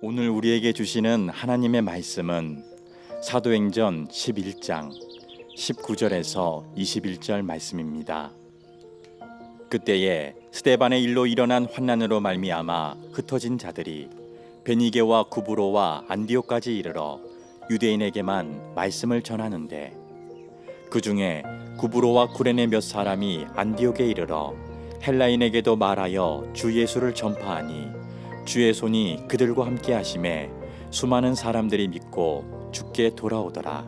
오늘 우리에게 주시는 하나님의 말씀은 사도행전 11장 19절에서 21절 말씀입니다. 그때에 스테반의 일로 일어난 환난으로 말미암아 흩어진 자들이 베니게와 구브로와 안디오까지 이르러 유대인에게만 말씀을 전하는데 그 중에 구브로와 구레네 몇 사람이 안디옥에 이르러 헬라인에게도 말하여 주 예수를 전파하니 주의 손이 그들과 함께 하심에 수많은 사람들이 믿고 죽게 돌아오더라.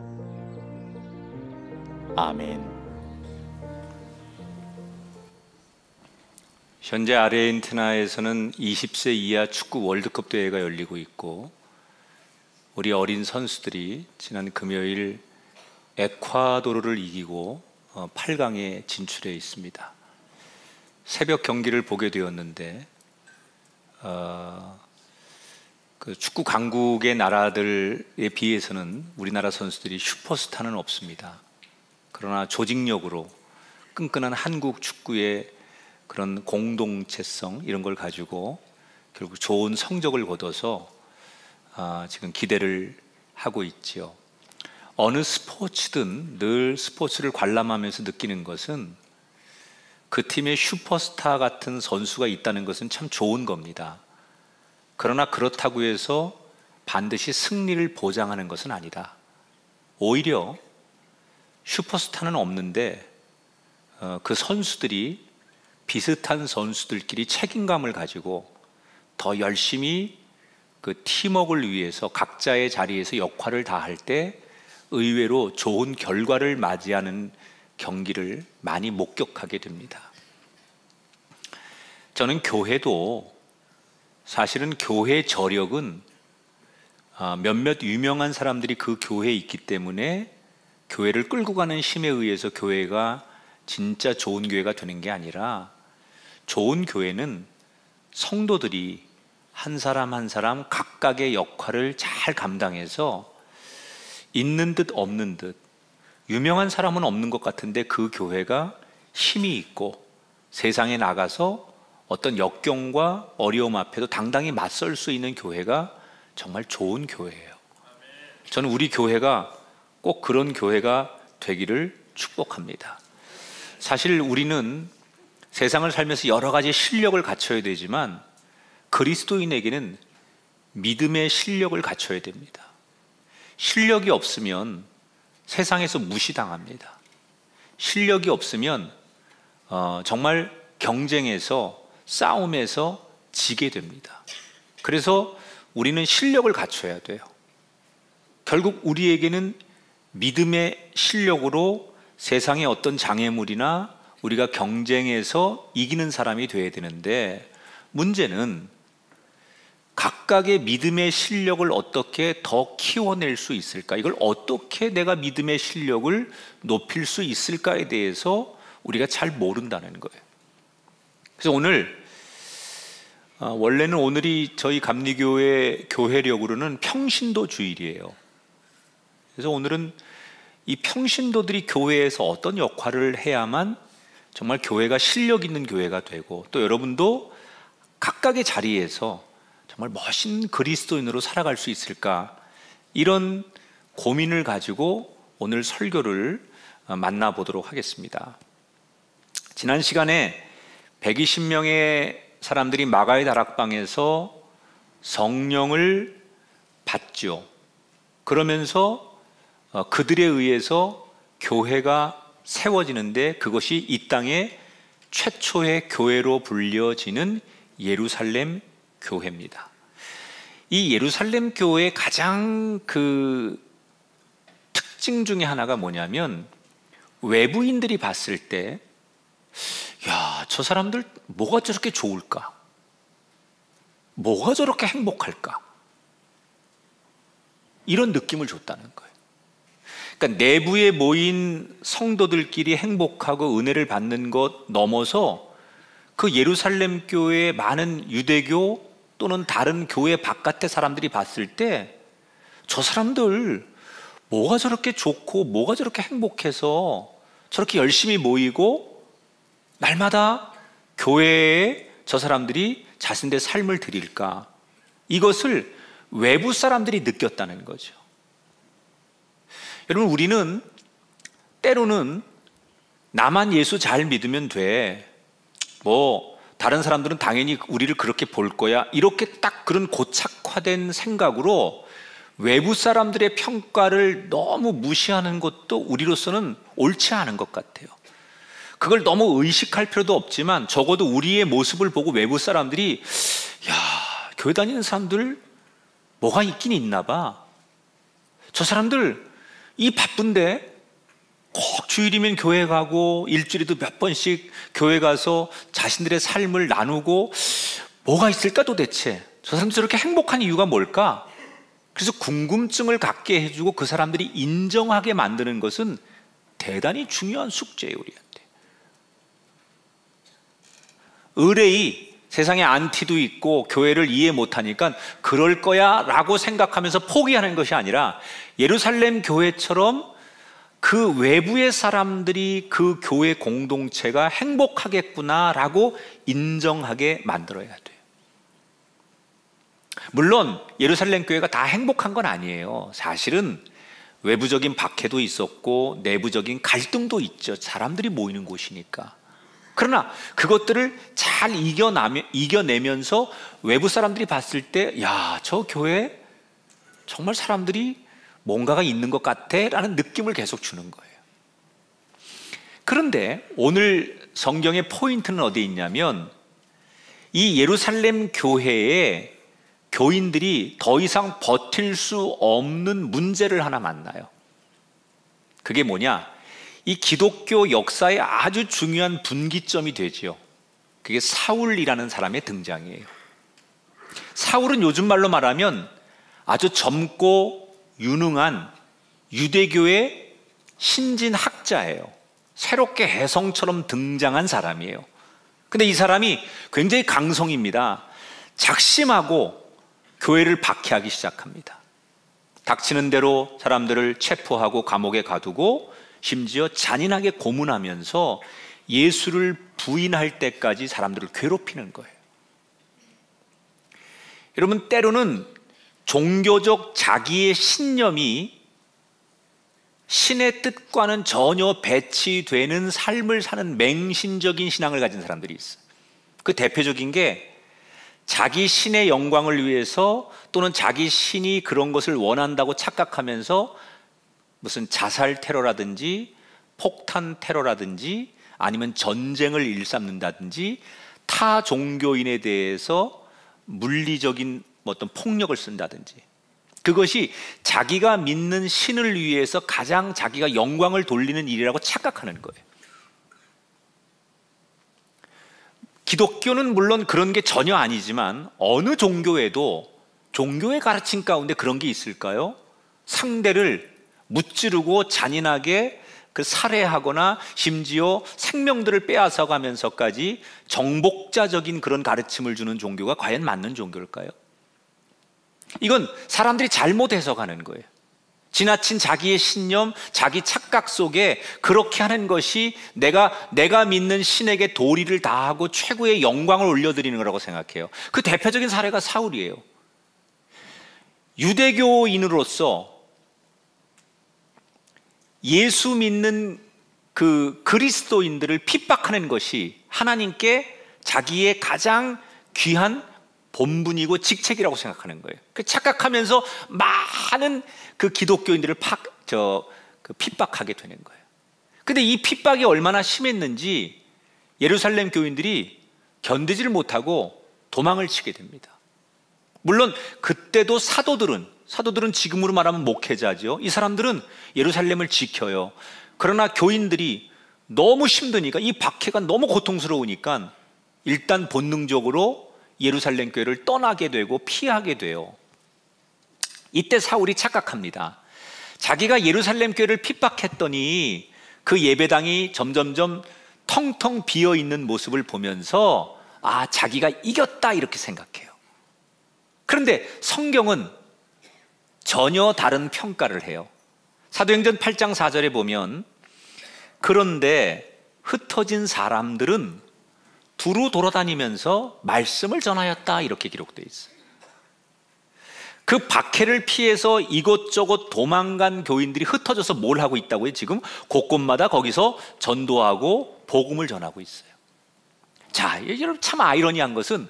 아멘. 현재 아르헨티나에서는 20세 이하 축구 월드컵 대회가 열리고 있고 우리 어린 선수들이 지난 금요일 에콰도르를 이기고 8강에 어, 진출해 있습니다. 새벽 경기를 보게 되었는데 어, 그 축구 강국의 나라들에 비해서는 우리나라 선수들이 슈퍼스타는 없습니다. 그러나 조직력으로 끈끈한 한국 축구의 그런 공동체성 이런 걸 가지고 결국 좋은 성적을 거둬서 아, 지금 기대를 하고 있지요. 어느 스포츠든 늘 스포츠를 관람하면서 느끼는 것은 그 팀에 슈퍼스타 같은 선수가 있다는 것은 참 좋은 겁니다. 그러나 그렇다고 해서 반드시 승리를 보장하는 것은 아니다. 오히려 슈퍼스타는 없는데 어, 그 선수들이 비슷한 선수들끼리 책임감을 가지고 더 열심히 그 팀워크를 위해서 각자의 자리에서 역할을 다할 때 의외로 좋은 결과를 맞이하는 경기를 많이 목격하게 됩니다. 저는 교회도 사실은 교회 저력은 아, 몇몇 유명한 사람들이 그 교회에 있기 때문에 교회를 끌고 가는 힘에 의해서 교회가 진짜 좋은 교회가 되는 게 아니라 좋은 교회는 성도들이 한 사람 한 사람 각각의 역할을 잘 감당해서 있는 듯 없는 듯 유명한 사람은 없는 것 같은데 그 교회가 힘이 있고 세상에 나가서 어떤 역경과 어려움 앞에도 당당히 맞설 수 있는 교회가 정말 좋은 교회예요. 저는 우리 교회가 꼭 그런 교회가 되기를 축복합니다. 사실 우리는 세상을 살면서 여러 가지 실력을 갖춰야 되지만 그리스도인에게는 믿음의 실력을 갖춰야 됩니다. 실력이 없으면 세상에서 무시당합니다. 실력이 없으면 어, 정말 경쟁에서 싸움에서 지게 됩니다. 그래서 우리는 실력을 갖춰야 돼요. 결국 우리에게는 믿음의 실력으로 세상의 어떤 장애물이나 우리가 경쟁에서 이기는 사람이 되어야 되는데 문제는 각각의 믿음의 실력을 어떻게 더 키워낼 수 있을까? 이걸 어떻게 내가 믿음의 실력을 높일 수 있을까에 대해서 우리가 잘 모른다는 거예요. 그래서 오늘 아, 원래는 오늘이 저희 감리교회 교회력으로는 평신도 주일이에요. 그래서 오늘은 이 평신도들이 교회에서 어떤 역할을 해야만 정말 교회가 실력 있는 교회가 되고 또 여러분도 각각의 자리에서 정말 멋진 그리스도인으로 살아갈 수 있을까? 이런 고민을 가지고 오늘 설교를 어, 만나보도록 하겠습니다. 지난 시간에 120명의 사람들이 마가의 다락방에서 성령을 받죠. 그러면서 어, 그들에 의해서 교회가 세워지는데 그것이 이 땅의 최초의 교회로 불려지는 예루살렘 교회입니다. 이 예루살렘 교회의 가장 그 특징 중에 하나가 뭐냐면 외부인들이 봤을 때, 야, 저 사람들 뭐가 저렇게 좋을까? 뭐가 저렇게 행복할까? 이런 느낌을 줬다는 거예요. 그러니까 내부에 모인 성도들끼리 행복하고 은혜를 받는 것 넘어서 그 예루살렘 교회의 많은 유대교 또는 다른 교회 바깥의 사람들이 봤을 때 저 사람들 뭐가 저렇게 좋고 뭐가 저렇게 행복해서 저렇게 열심히 모이고 날마다 교회에 저 사람들이 자신의 삶을 드릴까? 이것을 외부 사람들이 느꼈다는 거죠. 여러분, 우리는 때로는 나만 예수 잘 믿으면 돼. 뭐, 다른 사람들은 당연히 우리를 그렇게 볼 거야. 이렇게 딱 그런 고착화된 생각으로 외부 사람들의 평가를 너무 무시하는 것도 우리로서는 옳지 않은 것 같아요. 그걸 너무 의식할 필요도 없지만 적어도 우리의 모습을 보고 외부 사람들이 야, 교회 다니는 사람들 뭐가 있긴 있나 봐. 저 사람들 이 바쁜데 꼭 주일이면 교회 가고 일주일에도 몇 번씩 교회 가서 자신들의 삶을 나누고 뭐가 있을까 도대체? 저 사람들 저렇게 행복한 이유가 뭘까? 그래서 궁금증을 갖게 해주고 그 사람들이 인정하게 만드는 것은 대단히 중요한 숙제예요, 우리한테. 의뢰이 세상에 안티도 있고 교회를 이해 못하니까 그럴 거야 라고 생각하면서 포기하는 것이 아니라 예루살렘 교회처럼 그 외부의 사람들이 그 교회 공동체가 행복하겠구나라고 인정하게 만들어야 돼요. 물론 예루살렘 교회가 다 행복한 건 아니에요. 사실은 외부적인 박해도 있었고 내부적인 갈등도 있죠. 사람들이 모이는 곳이니까. 그러나 그것들을 잘 이겨나며, 이겨내면서 외부 사람들이 봤을 때, 야, 저 교회 정말 사람들이 뭔가가 있는 것 같아 라는 느낌을 계속 주는 거예요. 그런데 오늘 성경의 포인트는 어디에 있냐면 이 예루살렘 교회에 교인들이 더 이상 버틸 수 없는 문제를 하나 만나요. 그게 뭐냐? 이 기독교 역사의 아주 중요한 분기점이 되지요. 그게 사울이라는 사람의 등장이에요. 사울은 요즘 말로 말하면 아주 젊고 유능한 유대교의 신진 학자예요. 새롭게 해성처럼 등장한 사람이에요. 근데 이 사람이 굉장히 강성입니다. 작심하고 교회를 박해하기 시작합니다. 닥치는 대로 사람들을 체포하고 감옥에 가두고 심지어 잔인하게 고문하면서 예수를 부인할 때까지 사람들을 괴롭히는 거예요. 여러분, 때로는 종교적 자기의 신념이 신의 뜻과는 전혀 배치되는 삶을 사는 맹신적인 신앙을 가진 사람들이 있어요. 그 대표적인 게 자기 신의 영광을 위해서 또는 자기 신이 그런 것을 원한다고 착각하면서 무슨 자살 테러라든지 폭탄 테러라든지 아니면 전쟁을 일삼는다든지 타 종교인에 대해서 물리적인 어떤 폭력을 쓴다든지 그것이 자기가 믿는 신을 위해서 가장 자기가 영광을 돌리는 일이라고 착각하는 거예요. 기독교는 물론 그런 게 전혀 아니지만 어느 종교에도 종교의 가르침 가운데 그런 게 있을까요? 상대를 무찌르고 잔인하게 그 살해하거나 심지어 생명들을 빼앗아 가면서까지 정복자적인 그런 가르침을 주는 종교가 과연 맞는 종교일까요? 이건 사람들이 잘못 해석하는 거예요. 지나친 자기의 신념, 자기 착각 속에 그렇게 하는 것이 내가 내가 믿는 신에게 도리를 다하고 최고의 영광을 올려드리는 거라고 생각해요. 그 대표적인 사례가 사울이에요. 유대교인으로서 예수 믿는 그 그리스도인들을 핍박하는 것이 하나님께 자기의 가장 귀한 본분이고 직책이라고 생각하는 거예요. 그 착각하면서 많은 그 기독교인들을 팍, 저, 그 핍박하게 되는 거예요. 근데 이 핍박이 얼마나 심했는지 예루살렘 교인들이 견디지를 못하고 도망을 치게 됩니다. 물론 그때도 사도들은 사도들은 지금으로 말하면 목회자죠. 이 사람들은 예루살렘을 지켜요. 그러나 교인들이 너무 힘드니까 이 박해가 너무 고통스러우니까 일단 본능적으로 예루살렘 교회를 떠나게 되고 피하게 돼요. 이때 사울이 착각합니다. 자기가 예루살렘 교회를 핍박했더니 그 예배당이 점점점 텅텅 비어 있는 모습을 보면서 아, 자기가 이겼다 이렇게 생각해요. 그런데 성경은 전혀 다른 평가를 해요. 사도행전 8장 4절에 보면 그런데 흩어진 사람들은 두루 돌아다니면서 말씀을 전하였다 이렇게 기록되어 있어요. 그 박해를 피해서 이것저것 도망간 교인들이 흩어져서 뭘 하고 있다고요? 지금 곳곳마다 거기서 전도하고 복음을 전하고 있어요. 자, 여러분 참 아이러니한 것은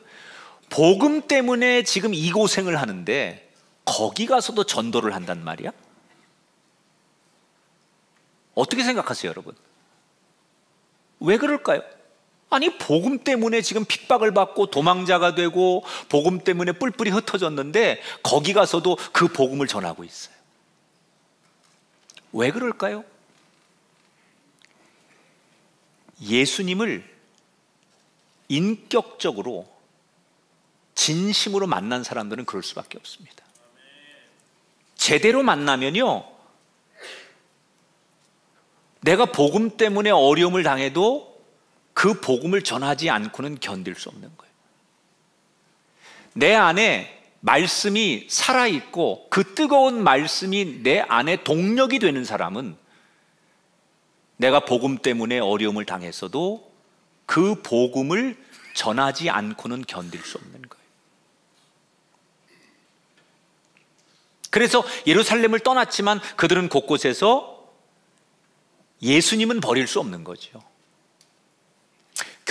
복음 때문에 지금 이 고생을 하는데 거기 가서도 전도를 한단 말이야? 어떻게 생각하세요, 여러분? 왜 그럴까요? 아니, 복음 때문에 지금 핍박을 받고 도망자가 되고 복음 때문에 뿔뿔이 흩어졌는데 거기 가서도 그 복음을 전하고 있어요. 왜 그럴까요? 예수님을 인격적으로 진심으로 만난 사람들은 그럴 수밖에 없습니다. 제대로 만나면요, 내가 복음 때문에 어려움을 당해도 그 복음을 전하지 않고는 견딜 수 없는 거예요. 내 안에 말씀이 살아있고 그 뜨거운 말씀이 내 안에 동력이 되는 사람은 내가 복음 때문에 어려움을 당했어도 그 복음을 전하지 않고는 견딜 수 없는 거예요. 그래서 예루살렘을 떠났지만 그들은 곳곳에서 예수님은 버릴 수 없는 거죠.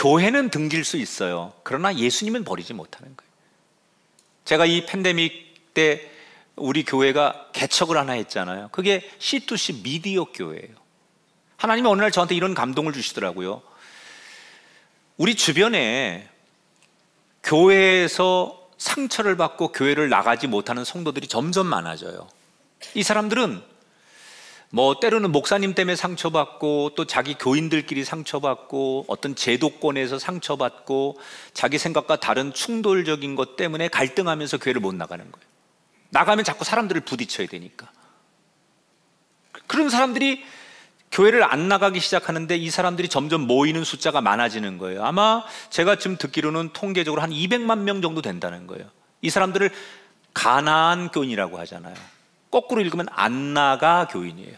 교회는 등질 수 있어요. 그러나 예수님은 버리지 못하는 거예요. 제가 이 팬데믹 때 우리 교회가 개척을 하나 했잖아요. 그게 C2C 미디어 교회예요. 하나님이 어느 날 저한테 이런 감동을 주시더라고요. 우리 주변에 교회에서 상처를 받고 교회를 나가지 못하는 성도들이 점점 많아져요. 이 사람들은 뭐 때로는 목사님 때문에 상처받고 또 자기 교인들끼리 상처받고 어떤 제도권에서 상처받고 자기 생각과 다른 충돌적인 것 때문에 갈등하면서 교회를 못 나가는 거예요. 나가면 자꾸 사람들을 부딪혀야 되니까. 그런 사람들이 교회를 안 나가기 시작하는데 이 사람들이 점점 모이는 숫자가 많아지는 거예요. 아마 제가 지금 듣기로는 통계적으로 한 200만 명 정도 된다는 거예요. 이 사람들을 가나안 교인이라고 하잖아요. 거꾸로 읽으면 안 나가 교인이에요.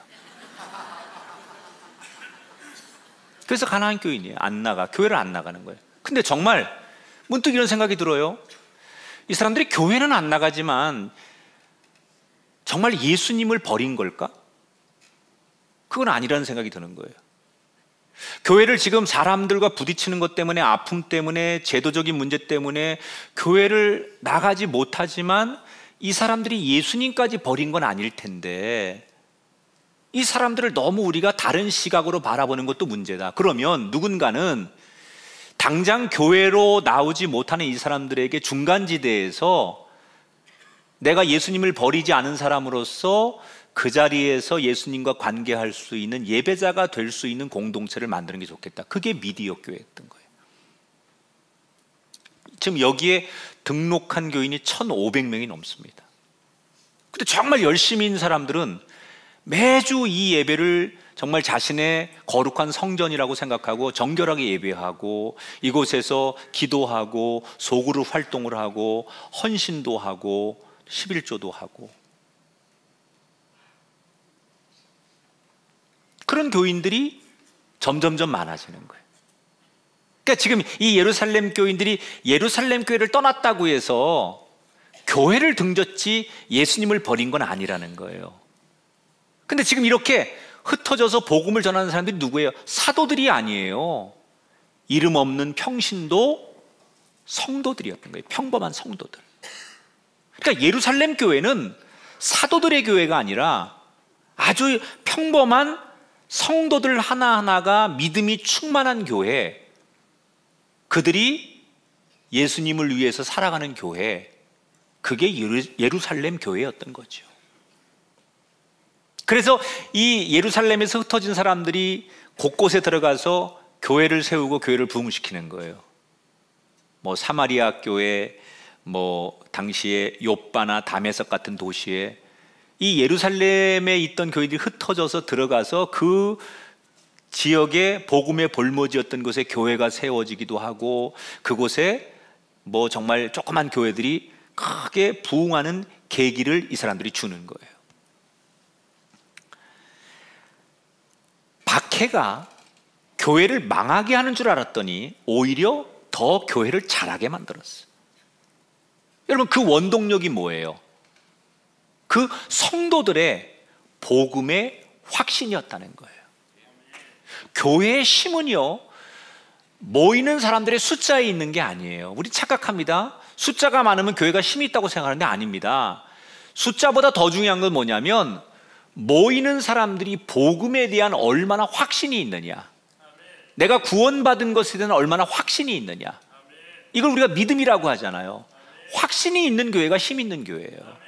그래서 가나안 교인이에요. 안 나가. 교회를 안 나가는 거예요. 근데 정말 문득 이런 생각이 들어요. 이 사람들이 교회는 안 나가지만 정말 예수님을 버린 걸까? 그건 아니라는 생각이 드는 거예요. 교회를 지금 사람들과 부딪히는 것 때문에 아픔 때문에 제도적인 문제 때문에 교회를 나가지 못하지만 이 사람들이 예수님까지 버린 건 아닐 텐데 이 사람들을 너무 우리가 다른 시각으로 바라보는 것도 문제다. 그러면 누군가는 당장 교회로 나오지 못하는 이 사람들에게 중간지대에서 내가 예수님을 버리지 않은 사람으로서 그 자리에서 예수님과 관계할 수 있는 예배자가 될 수 있는 공동체를 만드는 게 좋겠다. 그게 미디어 교회였던 거예요. 지금 여기에 등록한 교인이 1,500명이 넘습니다. 근데 정말 열심인 사람들은 매주 이 예배를 정말 자신의 거룩한 성전이라고 생각하고 정결하게 예배하고 이곳에서 기도하고 소그룹 활동을 하고 헌신도 하고 11조도 하고 그런 교인들이 점점점 많아지는 거예요. 그러니까 지금 이 예루살렘 교인들이 예루살렘 교회를 떠났다고 해서 교회를 등졌지 예수님을 버린 건 아니라는 거예요. 근데 지금 이렇게 흩어져서 복음을 전하는 사람들이 누구예요? 사도들이 아니에요. 이름 없는 평신도 성도들이었던 거예요. 평범한 성도들. 그러니까 예루살렘 교회는 사도들의 교회가 아니라 아주 평범한 성도들 하나하나가 믿음이 충만한 교회, 그들이 예수님을 위해서 살아가는 교회, 그게 예루살렘 교회였던 거죠. 그래서 이 예루살렘에서 흩어진 사람들이 곳곳에 들어가서 교회를 세우고 교회를 부흥시키는 거예요. 뭐 사마리아 교회, 뭐 당시에 요바나 다메석 같은 도시에 이 예루살렘에 있던 교회들이 흩어져서 들어가서 그 지역의 복음의 볼모지였던 곳에 교회가 세워지기도 하고 그곳에 뭐 정말 조그만 교회들이 크게 부흥하는 계기를 이 사람들이 주는 거예요. 박해가 교회를 망하게 하는 줄 알았더니 오히려 더 교회를 잘하게 만들었어요. 여러분 그 원동력이 뭐예요? 그 성도들의 복음의 확신이었다는 거예요. 교회의 힘은요, 모이는 사람들의 숫자에 있는 게 아니에요. 우리 착각합니다. 숫자가 많으면 교회가 힘이 있다고 생각하는데 아닙니다. 숫자보다 더 중요한 건 뭐냐면 모이는 사람들이 복음에 대한 얼마나 확신이 있느냐. 내가 구원받은 것에 대한 얼마나 확신이 있느냐. 이걸 우리가 믿음이라고 하잖아요. 확신이 있는 교회가 힘 있는 교회예요.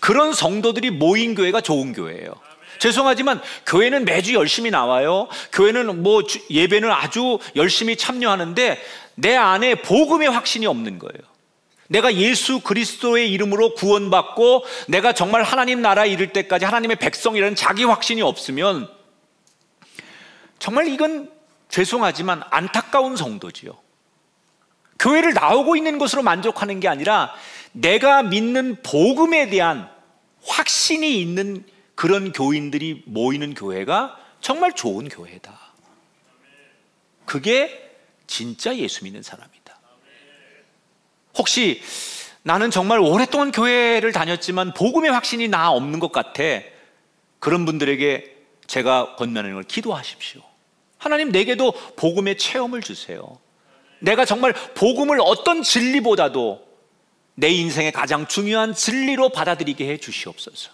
그런 성도들이 모인 교회가 좋은 교회예요. 죄송하지만 교회는 매주 열심히 나와요. 교회는 뭐 예배는 아주 열심히 참여하는데 내 안에 복음의 확신이 없는 거예요. 내가 예수 그리스도의 이름으로 구원받고 내가 정말 하나님 나라에 이를 때까지 하나님의 백성이라는 자기 확신이 없으면 정말 이건 죄송하지만 안타까운 성도지요. 교회를 나오고 있는 것으로 만족하는 게 아니라 내가 믿는 복음에 대한 확신이 있는 그런 교인들이 모이는 교회가 정말 좋은 교회다. 그게 진짜 예수 믿는 사람이다. 혹시 나는 정말 오랫동안 교회를 다녔지만 복음의 확신이 나 없는 것 같아. 그런 분들에게 제가 건면하는 걸 기도하십시오. 하나님 내게도 복음의 체험을 주세요. 내가 정말 복음을 어떤 진리보다도 내 인생의 가장 중요한 진리로 받아들이게 해 주시옵소서.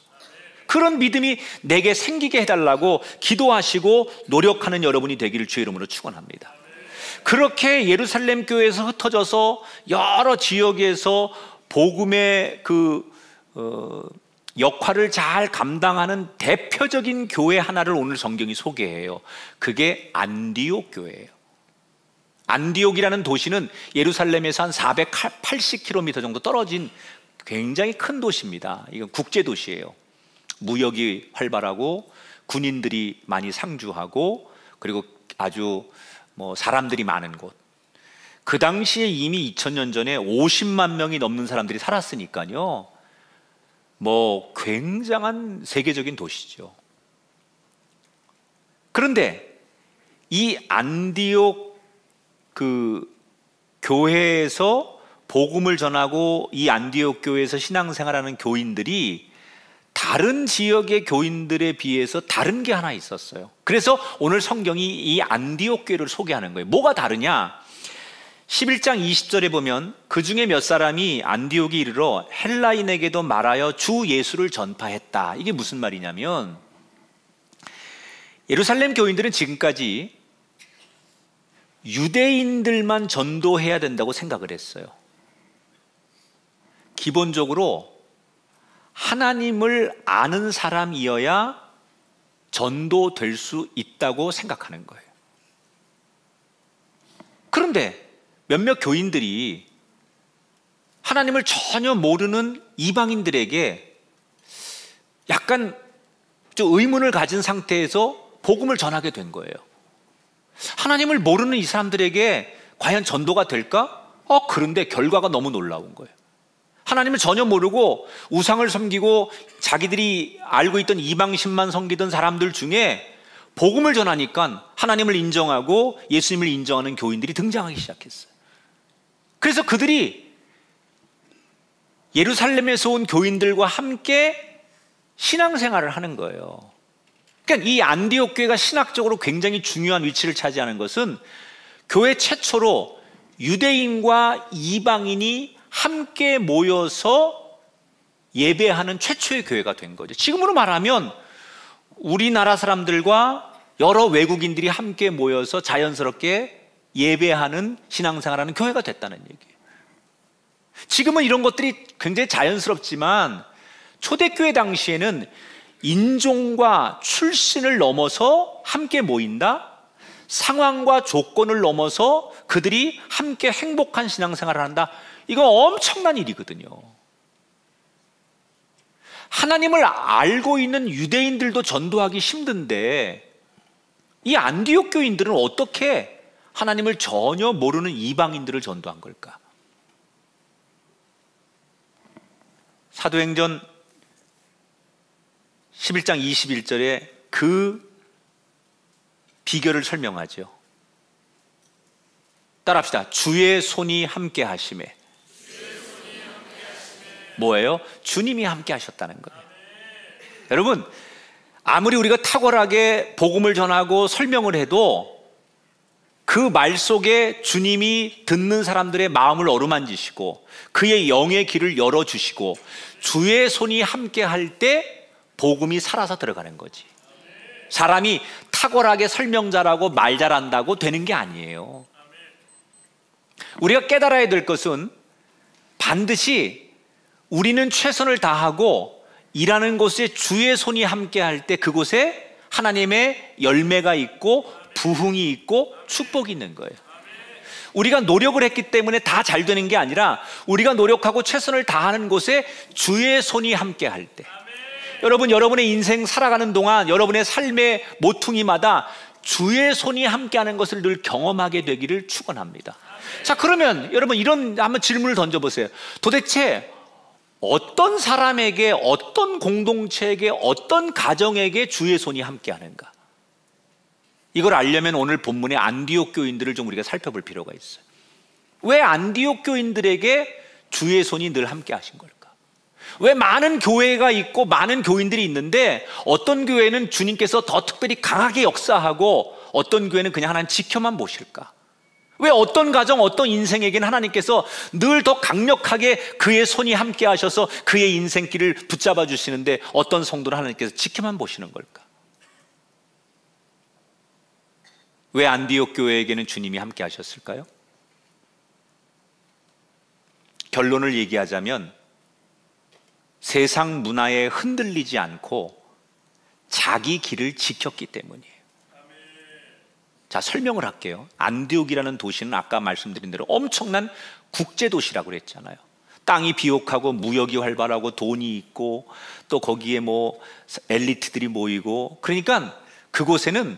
그런 믿음이 내게 생기게 해달라고 기도하시고 노력하는 여러분이 되기를 주의 이름으로 축원합니다. 그렇게 예루살렘 교회에서 흩어져서 여러 지역에서 복음의 그 어, 역할을 잘 감당하는 대표적인 교회 하나를 오늘 성경이 소개해요. 그게 안디옥 교회예요. 안디옥이라는 도시는 예루살렘에서 한 480km 정도 떨어진 굉장히 큰 도시입니다. 이건 국제 도시예요. 무역이 활발하고 군인들이 많이 상주하고 그리고 아주 뭐 사람들이 많은 곳. 그 당시에 이미 2000년 전에 50만 명이 넘는 사람들이 살았으니까요. 뭐 굉장한 세계적인 도시죠. 그런데 이 안디옥 그 교회에서 복음을 전하고 이 안디옥 교회에서 신앙생활하는 교인들이 다른 지역의 교인들에 비해서 다른 게 하나 있었어요. 그래서 오늘 성경이 이 안디옥 교회를 소개하는 거예요. 뭐가 다르냐? 11장 20절에 보면 그 중에 몇 사람이 안디옥에 이르러 헬라인에게도 말하여 주 예수를 전파했다. 이게 무슨 말이냐면 예루살렘 교인들은 지금까지 유대인들만 전도해야 된다고 생각을 했어요. 기본적으로 하나님을 아는 사람이어야 전도될 수 있다고 생각하는 거예요. 그런데 몇몇 교인들이 하나님을 전혀 모르는 이방인들에게 약간 좀 의문을 가진 상태에서 복음을 전하게 된 거예요. 하나님을 모르는 이 사람들에게 과연 전도가 될까? 어, 그런데 결과가 너무 놀라운 거예요. 하나님을 전혀 모르고 우상을 섬기고 자기들이 알고 있던 이방신만 섬기던 사람들 중에 복음을 전하니까 하나님을 인정하고 예수님을 인정하는 교인들이 등장하기 시작했어요. 그래서 그들이 예루살렘에서 온 교인들과 함께 신앙생활을 하는 거예요. 그러니까 이 안디옥 교회가 신학적으로 굉장히 중요한 위치를 차지하는 것은 교회 최초로 유대인과 이방인이 함께 모여서 예배하는 최초의 교회가 된 거죠. 지금으로 말하면 우리나라 사람들과 여러 외국인들이 함께 모여서 자연스럽게 예배하는 신앙생활하는 교회가 됐다는 얘기예요. 지금은 이런 것들이 굉장히 자연스럽지만 초대교회 당시에는 인종과 출신을 넘어서 함께 모인다? 상황과 조건을 넘어서 그들이 함께 행복한 신앙생활을 한다? 이거 엄청난 일이거든요. 하나님을 알고 있는 유대인들도 전도하기 힘든데 이 안디옥 교인들은 어떻게 하나님을 전혀 모르는 이방인들을 전도한 걸까? 사도행전 11장 21절에 그 비결을 설명하죠. 따라합시다. 주의 손이 함께 하심에 뭐예요? 주님이 함께 하셨다는 거예요. 여러분, 아무리 우리가 탁월하게 복음을 전하고 설명을 해도 그 말 속에 주님이 듣는 사람들의 마음을 어루만지시고 그의 영의 길을 열어주시고 주의 손이 함께 할 때 복음이 살아서 들어가는 거지. 사람이 탁월하게 설명 잘하고 말 잘한다고 되는 게 아니에요. 우리가 깨달아야 될 것은 반드시 우리는 최선을 다하고 일하는 곳에 주의 손이 함께 할 때 그곳에 하나님의 열매가 있고 부흥이 있고 축복이 있는 거예요. 우리가 노력을 했기 때문에 다 잘 되는 게 아니라 우리가 노력하고 최선을 다하는 곳에 주의 손이 함께 할 때. 여러분, 여러분의 인생 살아가는 동안 여러분의 삶의 모퉁이마다 주의 손이 함께하는 것을 늘 경험하게 되기를 축원합니다. 자, 그러면 여러분 이런 한번 질문을 던져보세요. 도대체 어떤 사람에게, 어떤 공동체에게, 어떤 가정에게 주의 손이 함께 하는가? 이걸 알려면 오늘 본문의 안디옥 교인들을 좀 우리가 살펴볼 필요가 있어요. 왜 안디옥 교인들에게 주의 손이 늘 함께 하신 걸까? 왜 많은 교회가 있고 많은 교인들이 있는데 어떤 교회는 주님께서 더 특별히 강하게 역사하고 어떤 교회는 그냥 하나님 지켜만 보실까? 왜 어떤 가정, 어떤 인생에게는 하나님께서 늘 더 강력하게 그의 손이 함께 하셔서 그의 인생길을 붙잡아 주시는데 어떤 성도는 하나님께서 지켜만 보시는 걸까? 왜 안디옥 교회에게는 주님이 함께 하셨을까요? 결론을 얘기하자면 세상 문화에 흔들리지 않고 자기 길을 지켰기 때문이에요. 자, 설명을 할게요. 안디옥이라는 도시는 아까 말씀드린 대로 엄청난 국제 도시라고 그랬잖아요. 땅이 비옥하고 무역이 활발하고 돈이 있고 또 거기에 뭐 엘리트들이 모이고 그러니까 그곳에는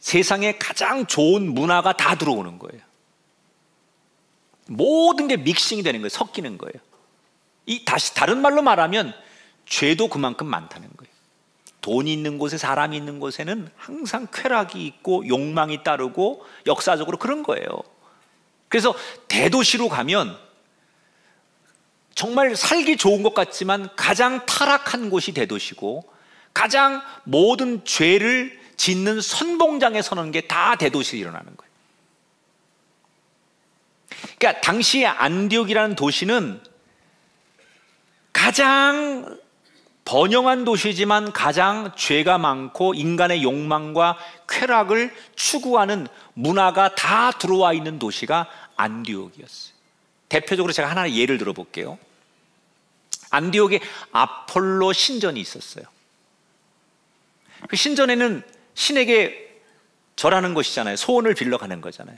세상에 가장 좋은 문화가 다 들어오는 거예요. 모든 게 믹싱이 되는 거예요. 섞이는 거예요. 이 다시 다른 말로 말하면 죄도 그만큼 많다는 거예요. 돈이 있는 곳에 사람이 있는 곳에는 항상 쾌락이 있고 욕망이 따르고 역사적으로 그런 거예요. 그래서 대도시로 가면 정말 살기 좋은 것 같지만 가장 타락한 곳이 대도시고 가장 모든 죄를 짓는 선봉장에 서는 게 다 대도시에 일어나는 거예요. 그러니까 당시 안디옥이라는 도시는 가장 번영한 도시지만 가장 죄가 많고 인간의 욕망과 쾌락을 추구하는 문화가 다 들어와 있는 도시가 안디옥이었어요. 대표적으로 제가 하나 예를 들어 볼게요. 안디옥에 아폴로 신전이 있었어요. 그 신전에는 신에게 절하는 것이잖아요. 소원을 빌러 가는 거잖아요.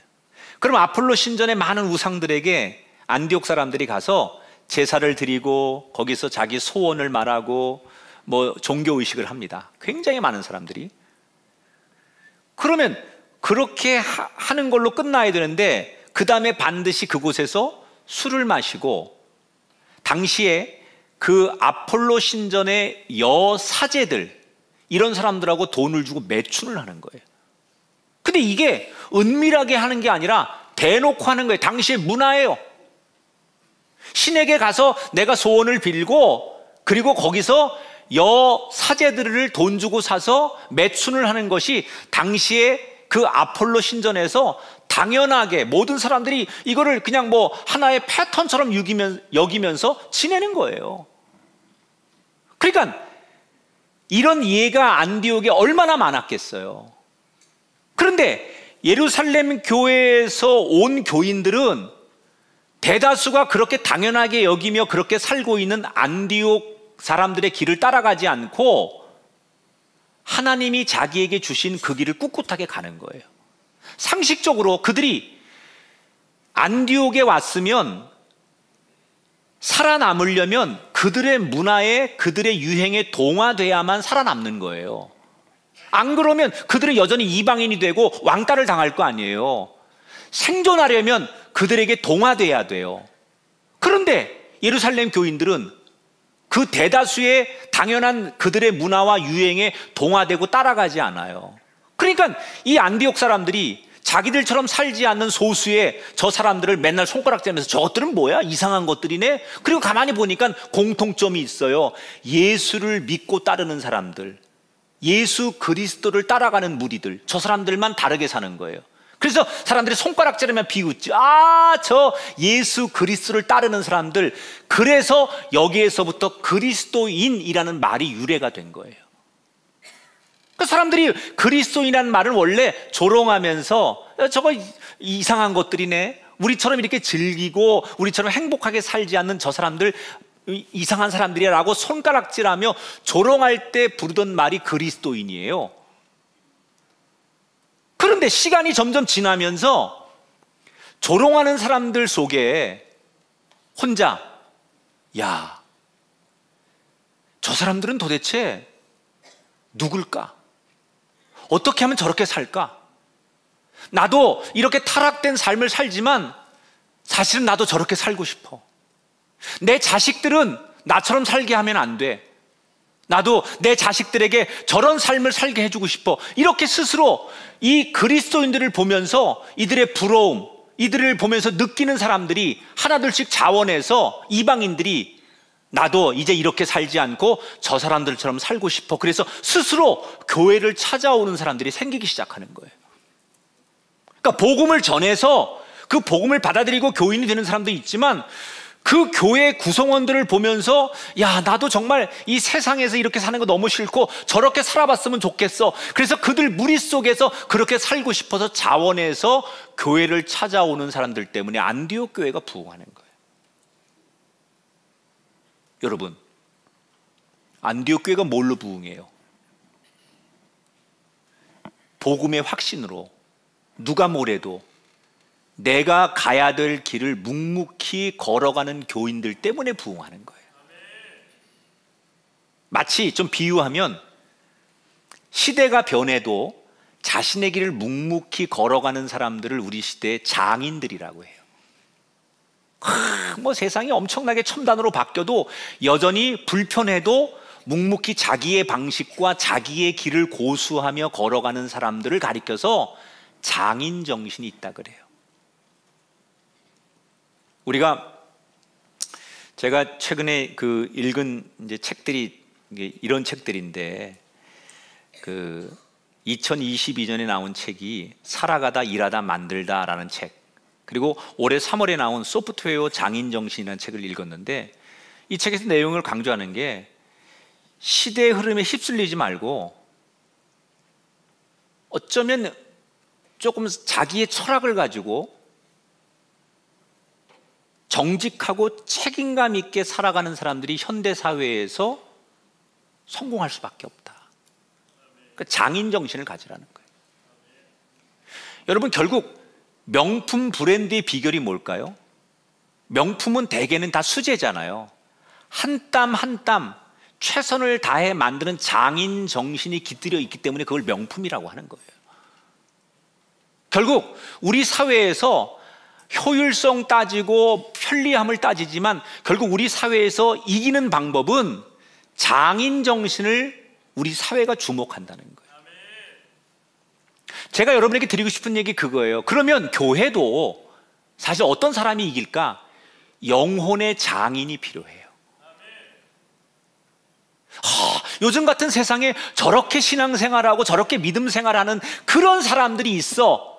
그럼 아폴로 신전의 많은 우상들에게 안디옥 사람들이 가서 제사를 드리고 거기서 자기 소원을 말하고 뭐 종교 의식을 합니다. 굉장히 많은 사람들이. 그러면 그렇게 하, 는 걸로 끝나야 되는데 그 다음에 반드시 그곳에서 술을 마시고 당시에 그 아폴로 신전의 여사제들 이런 사람들하고 돈을 주고 매춘을 하는 거예요. 근데 이게 은밀하게 하는 게 아니라 대놓고 하는 거예요. 당시의 문화예요. 신에게 가서 내가 소원을 빌고 그리고 거기서 여 사제들을 돈 주고 사서 매춘을 하는 것이 당시에 그 아폴로 신전에서 당연하게 모든 사람들이 이거를 그냥 뭐 하나의 패턴처럼 여기면 서 지내는 거예요. 그러니까 이런 이해가 안디옥에 얼마나 많았겠어요. 그런데 예루살렘 교회에서 온 교인들은 대다수가 그렇게 당연하게 여기며 그렇게 살고 있는 안디옥 사람들의 길을 따라가지 않고 하나님이 자기에게 주신 그 길을 꿋꿋하게 가는 거예요. 상식적으로 그들이 안디옥에 왔으면 살아남으려면 그들의 문화에 그들의 유행에 동화돼야만 살아남는 거예요. 안 그러면 그들은 여전히 이방인이 되고 왕따를 당할 거 아니에요. 생존하려면 그들에게 동화돼야 돼요. 그런데 예루살렘 교인들은 그 대다수의 당연한 그들의 문화와 유행에 동화되고 따라가지 않아요. 그러니까 이 안디옥 사람들이 자기들처럼 살지 않는 소수의 저 사람들을 맨날 손가락질하면서 저것들은 뭐야? 이상한 것들이네? 그리고 가만히 보니까 공통점이 있어요. 예수를 믿고 따르는 사람들, 예수 그리스도를 따라가는 무리들, 저 사람들만 다르게 사는 거예요. 그래서 사람들이 손가락질하면 비웃지. 아, 저 예수 그리스도를 따르는 사람들. 그래서 여기에서부터 그리스도인이라는 말이 유래가 된 거예요. 그 사람들이 그리스도인이라는 말은 원래 조롱하면서 저거 이상한 것들이네. 우리처럼 이렇게 즐기고 우리처럼 행복하게 살지 않는 저 사람들 이상한 사람들이라고 손가락질하며 조롱할 때 부르던 말이 그리스도인이에요. 그런데 시간이 점점 지나면서 조롱하는 사람들 속에 혼자 야, 저 사람들은 도대체 누굴까? 어떻게 하면 저렇게 살까? 나도 이렇게 타락된 삶을 살지만 사실은 나도 저렇게 살고 싶어. 내 자식들은 나처럼 살게 하면 안 돼. 나도 내 자식들에게 저런 삶을 살게 해주고 싶어. 이렇게 스스로 이 그리스도인들을 보면서 이들의 부러움, 이들을 보면서 느끼는 사람들이 하나둘씩 자원해서 이방인들이 나도 이제 이렇게 살지 않고 저 사람들처럼 살고 싶어. 그래서 스스로 교회를 찾아오는 사람들이 생기기 시작하는 거예요. 그러니까 복음을 전해서 그 복음을 받아들이고 교인이 되는 사람도 있지만 그 교회 구성원들을 보면서 야 나도 정말 이 세상에서 이렇게 사는 거 너무 싫고 저렇게 살아봤으면 좋겠어 그래서 그들 무리 속에서 그렇게 살고 싶어서 자원해서 교회를 찾아오는 사람들 때문에 안디옥 교회가 부흥하는 거예요 여러분, 안디옥 교회가 뭘로 부흥해요? 복음의 확신으로 누가 뭐래도 내가 가야 될 길을 묵묵히 걸어가는 교인들 때문에 부흥하는 거예요. 마치 좀 비유하면 시대가 변해도 자신의 길을 묵묵히 걸어가는 사람들을 우리 시대의 장인들이라고 해요. 뭐 세상이 엄청나게 첨단으로 바뀌어도 여전히 불편해도 묵묵히 자기의 방식과 자기의 길을 고수하며 걸어가는 사람들을 가리켜서 장인 정신이 있다 그래요. 우리가 제가 최근에 그 읽은 이제 책들이 이런 책들인데 그 2022년에 나온 책이 살아가다 일하다 만들다라는 책. 그리고 올해 3월에 나온 소프트웨어 장인 정신이라는 책을 읽었는데 이 책에서 내용을 강조하는 게 시대의 흐름에 휩쓸리지 말고 어쩌면 조금 자기의 철학을 가지고 정직하고 책임감 있게 살아가는 사람들이 현대 사회에서 성공할 수밖에 없다. 그러니까 장인 정신을 가지라는 거예요. 여러분 결국 명품 브랜드의 비결이 뭘까요? 명품은 대개는 다 수제잖아요. 한 땀 한 땀 최선을 다해 만드는 장인 정신이 깃들여 있기 때문에 그걸 명품이라고 하는 거예요. 결국 우리 사회에서 효율성 따지고 편리함을 따지지만 결국 우리 사회에서 이기는 방법은 장인 정신을 우리 사회가 주목한다는 거예요. 제가 여러분에게 드리고 싶은 얘기 그거예요. 그러면 교회도 사실 어떤 사람이 이길까? 영혼의 장인이 필요해요. 하, 요즘 같은 세상에 저렇게 신앙생활하고 저렇게 믿음 생활하는 그런 사람들이 있어.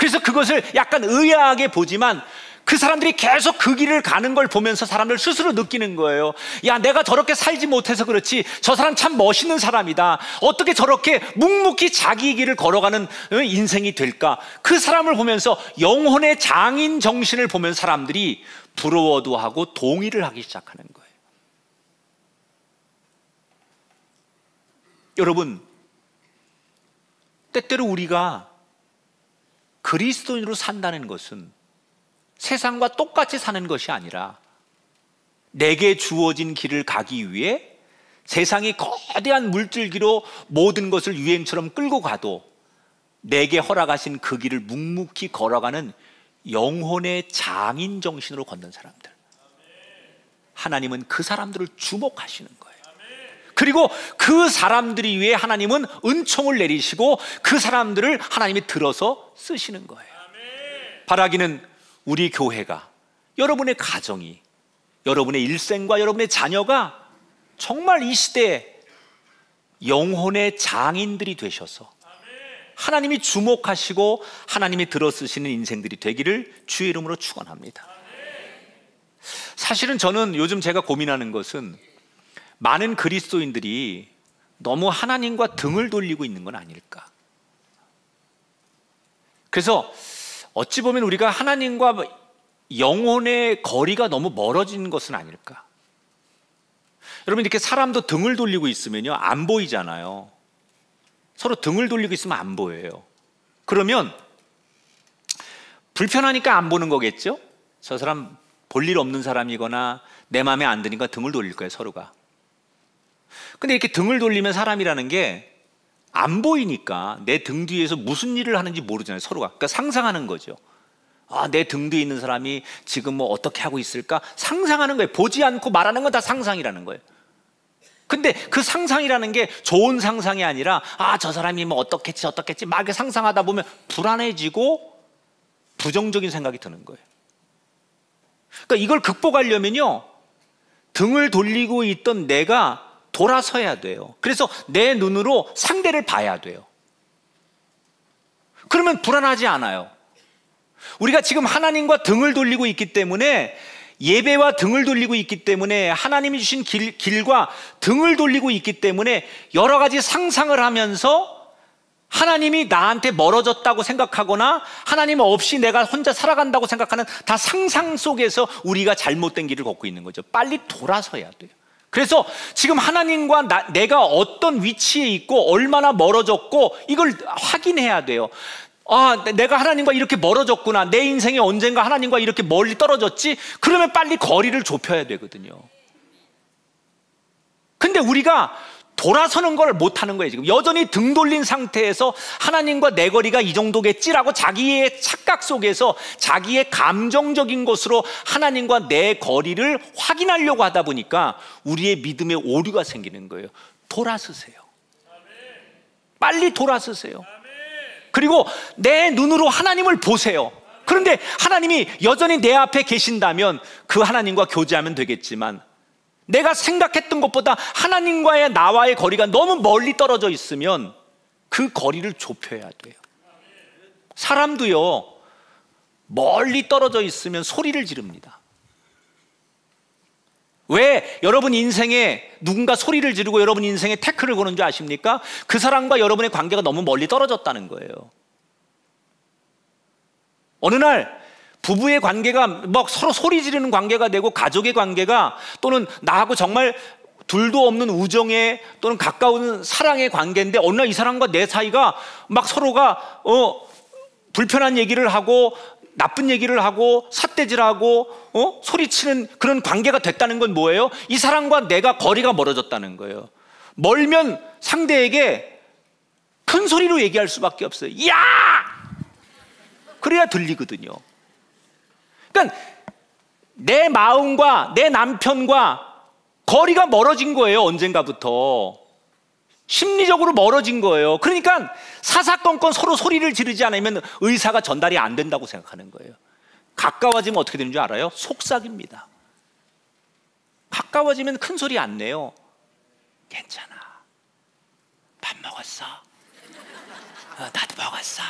그래서 그것을 약간 의아하게 보지만 그 사람들이 계속 그 길을 가는 걸 보면서 사람들 스스로 느끼는 거예요. 야, 내가 저렇게 살지 못해서 그렇지. 저 사람 참 멋있는 사람이다. 어떻게 저렇게 묵묵히 자기 길을 걸어가는 어, 인생이 될까? 그 사람을 보면서 영혼의 장인 정신을 보면 사람들이 부러워도 하고 동의를 하기 시작하는 거예요. 여러분, 때때로 우리가 그리스도인으로 산다는 것은 세상과 똑같이 사는 것이 아니라 내게 주어진 길을 가기 위해 세상이 거대한 물줄기로 모든 것을 유행처럼 끌고 가도 내게 허락하신 그 길을 묵묵히 걸어가는 영혼의 장인 정신으로 걷는 사람들. 하나님은 그 사람들을 주목하시는 거예요. 그리고 그 사람들이 위해 하나님은 은총을 내리시고 그 사람들을 하나님이 들어서 쓰시는 거예요. 바라기는 우리 교회가 여러분의 가정이 여러분의 일생과 여러분의 자녀가 정말 이 시대에 영혼의 장인들이 되셔서 하나님이 주목하시고 하나님이 들어쓰시는 인생들이 되기를 주의 이름으로 축원합니다. 사실은 저는 요즘 제가 고민하는 것은 많은 그리스도인들이 너무 하나님과 등을 돌리고 있는 건 아닐까. 그래서 어찌 보면 우리가 하나님과 영혼의 거리가 너무 멀어진 것은 아닐까. 여러분 이렇게 사람도 등을 돌리고 있으면요 안 보이잖아요. 서로 등을 돌리고 있으면 안 보여요. 그러면 불편하니까 안 보는 거겠죠? 저 사람 볼 일 없는 사람이거나 내 마음에 안 드니까 등을 돌릴 거예요, 서로가. 근데 이렇게 등을 돌리면 사람이라는 게 안 보이니까 내 등 뒤에서 무슨 일을 하는지 모르잖아요, 서로가. 그러니까 상상하는 거죠. 아, 내 등 뒤에 있는 사람이 지금 뭐 어떻게 하고 있을까? 상상하는 거예요. 보지 않고 말하는 건 다 상상이라는 거예요. 근데 그 상상이라는 게 좋은 상상이 아니라 아, 저 사람이 뭐 어떻겠지, 어떻겠지 막 상상하다 보면 불안해지고 부정적인 생각이 드는 거예요. 그러니까 이걸 극복하려면요. 등을 돌리고 있던 내가 돌아서야 돼요. 그래서 내 눈으로 상대를 봐야 돼요. 그러면 불안하지 않아요. 우리가 지금 하나님과 등을 돌리고 있기 때문에 예배와 등을 돌리고 있기 때문에 하나님이 주신 길, 길과 등을 돌리고 있기 때문에 여러 가지 상상을 하면서 하나님이 나한테 멀어졌다고 생각하거나 하나님 없이 내가 혼자 살아간다고 생각하는 다 상상 속에서 우리가 잘못된 길을 걷고 있는 거죠. 빨리 돌아서야 돼요. 그래서 지금 하나님과 나, 내가 어떤 위치에 있고 얼마나 멀어졌고 이걸 확인해야 돼요. 아, 내가 하나님과 이렇게 멀어졌구나. 내 인생에 언젠가 하나님과 이렇게 멀리 떨어졌지? 그러면 빨리 거리를 좁혀야 되거든요. 근데 우리가 돌아서는 걸 못하는 거예요, 지금. 여전히 등 돌린 상태에서 하나님과 내 거리가 이 정도겠지라고 자기의 착각 속에서 자기의 감정적인 것으로 하나님과 내 거리를 확인하려고 하다 보니까 우리의 믿음에 오류가 생기는 거예요. 돌아서세요. 빨리 돌아서세요. 그리고 내 눈으로 하나님을 보세요. 그런데 하나님이 여전히 내 앞에 계신다면 그 하나님과 교제하면 되겠지만 내가 생각했던 것보다 하나님과의 나와의 거리가 너무 멀리 떨어져 있으면 그 거리를 좁혀야 돼요. 사람도요, 멀리 떨어져 있으면 소리를 지릅니다. 왜 여러분 인생에 누군가 소리를 지르고 여러분 인생에 태클을 거는 줄 아십니까? 그 사람과 여러분의 관계가 너무 멀리 떨어졌다는 거예요. 어느 날 부부의 관계가 막 서로 소리 지르는 관계가 되고 가족의 관계가 또는 나하고 정말 둘도 없는 우정의 또는 가까운 사랑의 관계인데 어느 날 이 사람과 내 사이가 막 서로가 어 불편한 얘기를 하고 나쁜 얘기를 하고 삿대질하고 어? 소리치는 그런 관계가 됐다는 건 뭐예요? 이 사람과 내가 거리가 멀어졌다는 거예요. 멀면 상대에게 큰 소리로 얘기할 수밖에 없어요. 야! 그래야 들리거든요. 그러니까 내 마음과 내 남편과 거리가 멀어진 거예요. 언젠가부터. 심리적으로 멀어진 거예요. 그러니까 사사건건 서로 소리를 지르지 않으면 의사가 전달이 안 된다고 생각하는 거예요. 가까워지면 어떻게 되는 줄 알아요? 속삭입니다. 가까워지면 큰 소리 안 내요. 괜찮아. 밥 먹었어. 어, 나도 먹었어.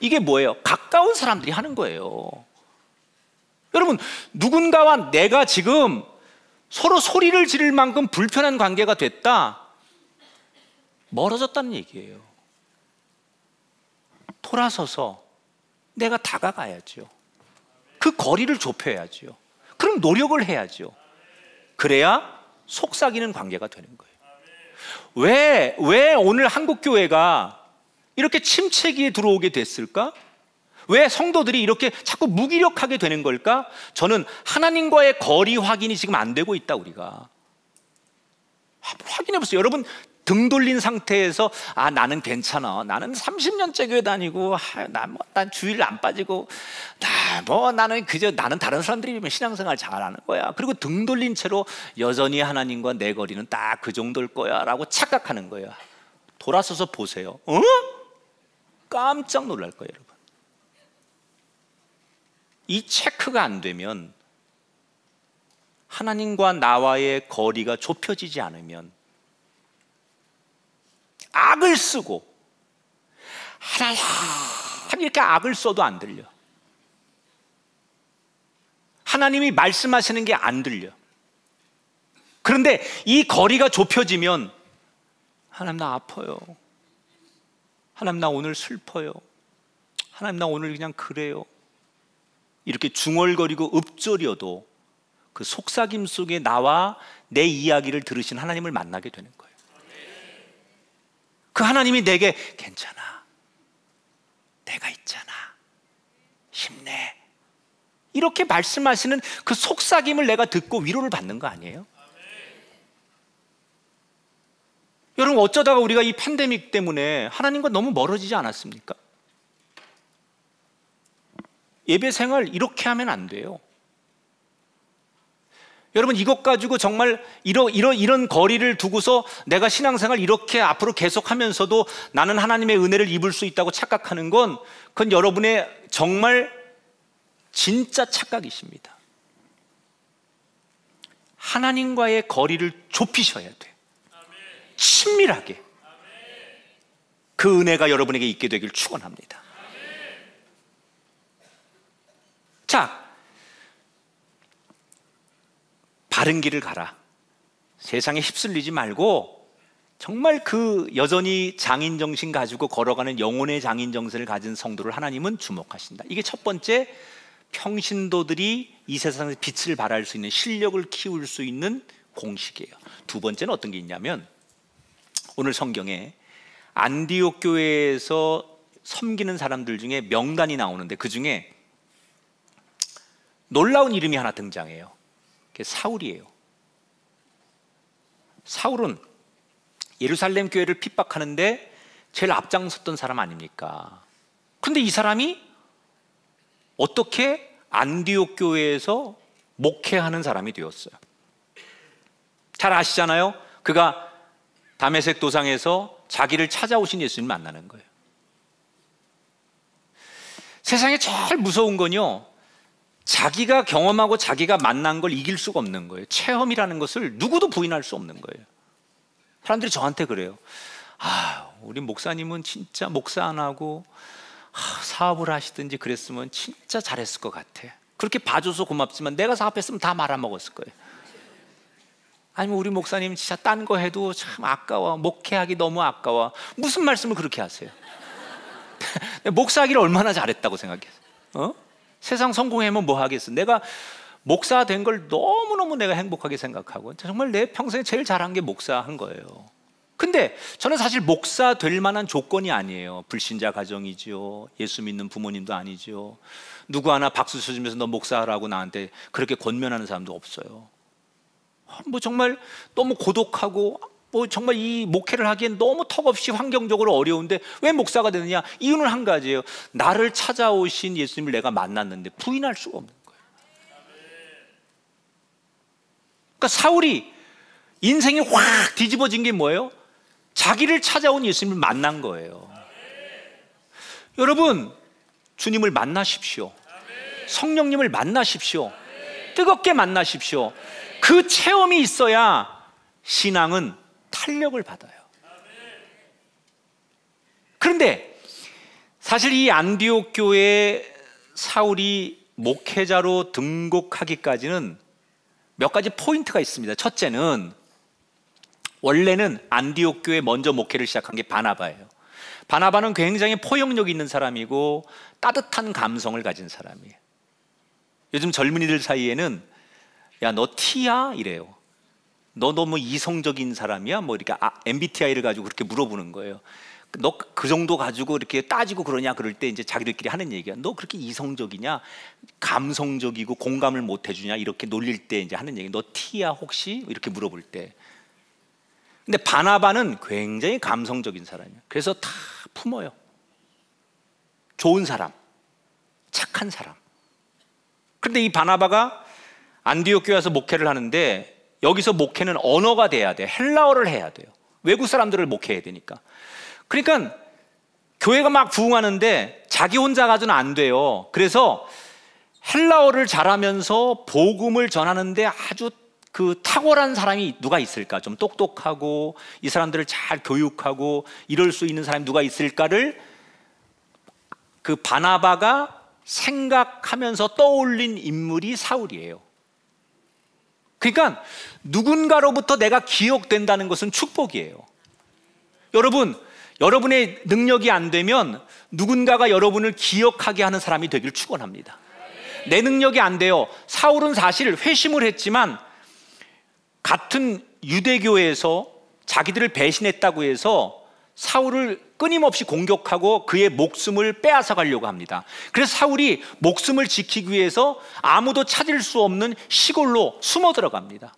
이게 뭐예요? 가까운 사람들이 하는 거예요. 여러분, 누군가와 내가 지금 서로 소리를 지를 만큼 불편한 관계가 됐다. 멀어졌다는 얘기예요. 돌아서서 내가 다가가야죠. 그 거리를 좁혀야죠. 그럼 노력을 해야죠. 그래야 속삭이는 관계가 되는 거예요. 왜, 왜 오늘 한국교회가 이렇게 침체기에 들어오게 됐을까? 왜 성도들이 이렇게 자꾸 무기력하게 되는 걸까? 저는 하나님과의 거리 확인이 지금 안 되고 있다, 우리가. 확인해 보세요. 여러분, 등 돌린 상태에서 아 나는 괜찮아 나는 30년째 교회 다니고 아, 난 뭐 난 주일 안 빠지고 나 뭐 나는 그저 나는 다른 사람들이 신앙생활 잘하는 거야 그리고 등 돌린 채로 여전히 하나님과 내 거리는 딱 그 정도일 거야 라고 착각하는 거야 돌아서서 보세요 어? 깜짝 놀랄 거예요 여러분 이 체크가 안 되면 하나님과 나와의 거리가 좁혀지지 않으면 악을 쓰고 하나님 이렇게 악을 써도 안 들려. 하나님이 말씀하시는 게 안 들려. 그런데 이 거리가 좁혀지면 하나님 나 아파요. 하나님 나 오늘 슬퍼요. 하나님 나 오늘 그냥 그래요. 이렇게 중얼거리고 읊조려도 그 속삭임 속에 나와 내 이야기를 들으신 하나님을 만나게 되는 거예요. 그 하나님이 내게 괜찮아. 내가 있잖아. 힘내. 이렇게 말씀하시는 그 속삭임을 내가 듣고 위로를 받는 거 아니에요? 여러분 어쩌다가 우리가 이 팬데믹 때문에 하나님과 너무 멀어지지 않았습니까? 예배 생활 이렇게 하면 안 돼요. 여러분 이것 가지고 정말 이러, 이러, 이런 거리를 두고서 내가 신앙생활 이렇게 앞으로 계속하면서도 나는 하나님의 은혜를 입을 수 있다고 착각하는 건 그건 여러분의 정말 진짜 착각이십니다. 하나님과의 거리를 좁히셔야 돼. 친밀하게. 그 은혜가 여러분에게 있게 되길 축원합니다. 자, 바른 길을 가라. 세상에 휩쓸리지 말고 정말 그 여전히 장인 정신 가지고 걸어가는 영혼의 장인 정신을 가진 성도를 하나님은 주목하신다. 이게 첫 번째 평신도들이 이 세상에서 빛을 발할 수 있는 실력을 키울 수 있는 공식이에요. 두 번째는 어떤 게 있냐면 오늘 성경에 안디옥 교회에서 섬기는 사람들 중에 명단이 나오는데 그 중에 놀라운 이름이 하나 등장해요. 사울이에요. 사울은 예루살렘 교회를 핍박하는데 제일 앞장섰던 사람 아닙니까? 근데 이 사람이 어떻게 안디옥 교회에서 목회하는 사람이 되었어요. 잘 아시잖아요. 그가 담에색 도상에서 자기를 찾아오신 예수님 만나는 거예요. 세상에 제일 무서운 건요. 자기가 경험하고 자기가 만난 걸 이길 수가 없는 거예요. 체험이라는 것을 누구도 부인할 수 없는 거예요. 사람들이 저한테 그래요. 아, 우리 목사님은 진짜 목사 안 하고 아, 사업을 하시든지 그랬으면 진짜 잘했을 것 같아. 그렇게 봐줘서 고맙지만 내가 사업했으면 다 말아먹었을 거예요. 아니면 우리 목사님 진짜 딴 거 해도 참 아까워. 목회하기 너무 아까워. 무슨 말씀을 그렇게 하세요? 목사하기를 얼마나 잘했다고 생각해요? 어? 세상 성공하면 뭐 하겠어? 내가 목사 된 걸 너무너무 내가 행복하게 생각하고 정말 내 평생에 제일 잘한 게 목사 한 거예요. 근데 저는 사실 목사 될 만한 조건이 아니에요. 불신자 가정이지요. 예수 믿는 부모님도 아니죠. 누구 하나 박수 쳐주면서 너 목사라고 나한테 그렇게 권면하는 사람도 없어요. 뭐 정말 너무 고독하고 뭐 정말 이 목회를 하기엔 너무 턱없이 환경적으로 어려운데 왜 목사가 되느냐? 이유는 한 가지예요. 나를 찾아오신 예수님을 내가 만났는데 부인할 수가 없는 거예요. 그러니까 사울이 인생이 확 뒤집어진 게 뭐예요? 자기를 찾아온 예수님을 만난 거예요. 여러분, 주님을 만나십시오. 성령님을 만나십시오. 뜨겁게 만나십시오. 그 체험이 있어야 신앙은 탄력을 받아요. 그런데 사실 이 안디옥 교회 사울이 목회자로 등록하기까지는 몇 가지 포인트가 있습니다. 첫째는 원래는 안디옥 교회 먼저 목회를 시작한 게 바나바예요. 바나바는 굉장히 포용력 있는 사람이고 따뜻한 감성을 가진 사람이에요. 요즘 젊은이들 사이에는 야 너 티야 이래요. 너 너무 이성적인 사람이야? 뭐 이렇게 아, MBTI를 가지고 그렇게 물어보는 거예요. 너 그 정도 가지고 이렇게 따지고 그러냐 그럴 때 이제 자기들끼리 하는 얘기야. 너 그렇게 이성적이냐? 감성적이고 공감을 못 해주냐? 이렇게 놀릴 때 이제 하는 얘기. 너 T야 혹시? 이렇게 물어볼 때. 근데 바나바는 굉장히 감성적인 사람이에요. 그래서 다 품어요. 좋은 사람, 착한 사람. 그런데 이 바나바가 안디옥 교회 에서 목회를 하는데 여기서 목회는 언어가 돼야 돼. 헬라어를 해야 돼요. 외국 사람들을 목회해야 되니까. 그러니까 교회가 막 부흥하는데 자기 혼자 가지고는 안 돼요. 그래서 헬라어를 잘하면서 복음을 전하는데 아주 그 탁월한 사람이 누가 있을까? 좀 똑똑하고 이 사람들을 잘 교육하고 이럴 수 있는 사람이 누가 있을까를 그 바나바가 생각하면서 떠올린 인물이 사울이에요. 그러니까 누군가로부터 내가 기억된다는 것은 축복이에요. 여러분, 여러분의 능력이 안 되면 누군가가 여러분을 기억하게 하는 사람이 되길 축원합니다. 내 능력이 안 돼요. 사울은 사실 회심을 했지만 같은 유대교에서 자기들을 배신했다고 해서 사울을 끊임없이 공격하고 그의 목숨을 빼앗아 가려고 합니다. 그래서 사울이 목숨을 지키기 위해서 아무도 찾을 수 없는 시골로 숨어 들어갑니다.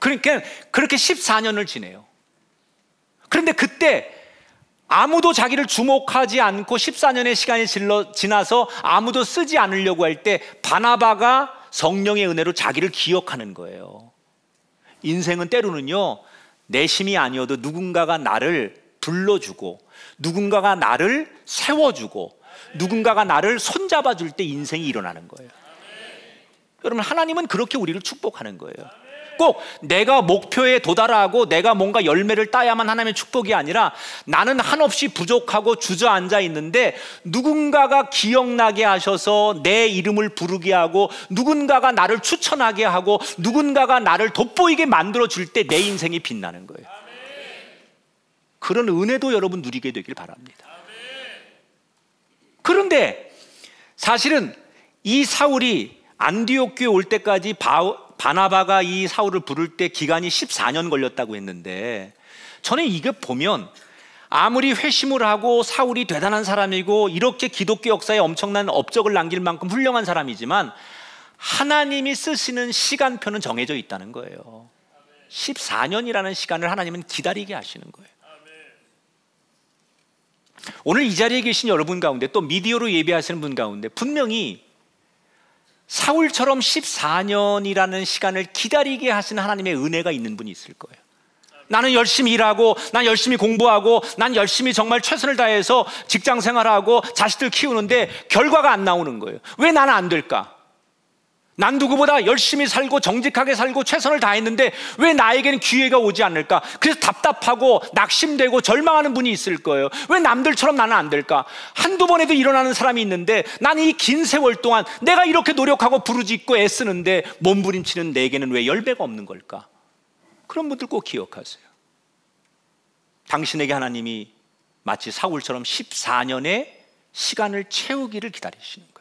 그러니까 그렇게 14년을 지내요. 그런데 그때 아무도 자기를 주목하지 않고 14년의 시간이 지나서 아무도 쓰지 않으려고 할 때 바나바가 성령의 은혜로 자기를 기억하는 거예요. 인생은 때로는요, 내심이 아니어도 누군가가 나를 불러주고 누군가가 나를 세워주고 누군가가 나를 손잡아 줄 때 인생이 일어나는 거예요. 여러분 하나님은 그렇게 우리를 축복하는 거예요. 꼭 내가 목표에 도달하고 내가 뭔가 열매를 따야만 하나님의 축복이 아니라 나는 한없이 부족하고 주저앉아 있는데 누군가가 기억나게 하셔서 내 이름을 부르게 하고 누군가가 나를 추천하게 하고 누군가가 나를 돋보이게 만들어 줄 때 내 인생이 빛나는 거예요. 그런 은혜도 여러분 누리게 되길 바랍니다. 그런데 사실은 이 사울이 안디옥 교에 올 때까지 바 나바가 이 사울을 부를 때 기간이 14년 걸렸다고 했는데 저는 이게 보면 아무리 회심을 하고 사울이 대단한 사람이고 이렇게 기독교 역사에 엄청난 업적을 남길 만큼 훌륭한 사람이지만 하나님이 쓰시는 시간표는 정해져 있다는 거예요. 14년이라는 시간을 하나님은 기다리게 하시는 거예요. 오늘 이 자리에 계신 여러분 가운데 또 미디어로 예배하시는 분 가운데 분명히 사울처럼 14년이라는 시간을 기다리게 하시는 하나님의 은혜가 있는 분이 있을 거예요. 나는 열심히 일하고, 난 열심히 공부하고, 난 열심히 정말 최선을 다해서 직장 생활하고 자식들 키우는데 결과가 안 나오는 거예요. 왜 나는 안 될까? 난 누구보다 열심히 살고 정직하게 살고 최선을 다했는데 왜 나에게는 기회가 오지 않을까? 그래서 답답하고 낙심되고 절망하는 분이 있을 거예요. 왜 남들처럼 나는 안 될까? 한두 번에도 일어나는 사람이 있는데 나는 이긴 세월 동안 내가 이렇게 노력하고 부르짖고 애쓰는데 몸부림치는 내게는 왜 열배가 없는 걸까? 그런 분들 꼭 기억하세요. 당신에게 하나님이 마치 사울처럼 14년의 시간을 채우기를 기다리시는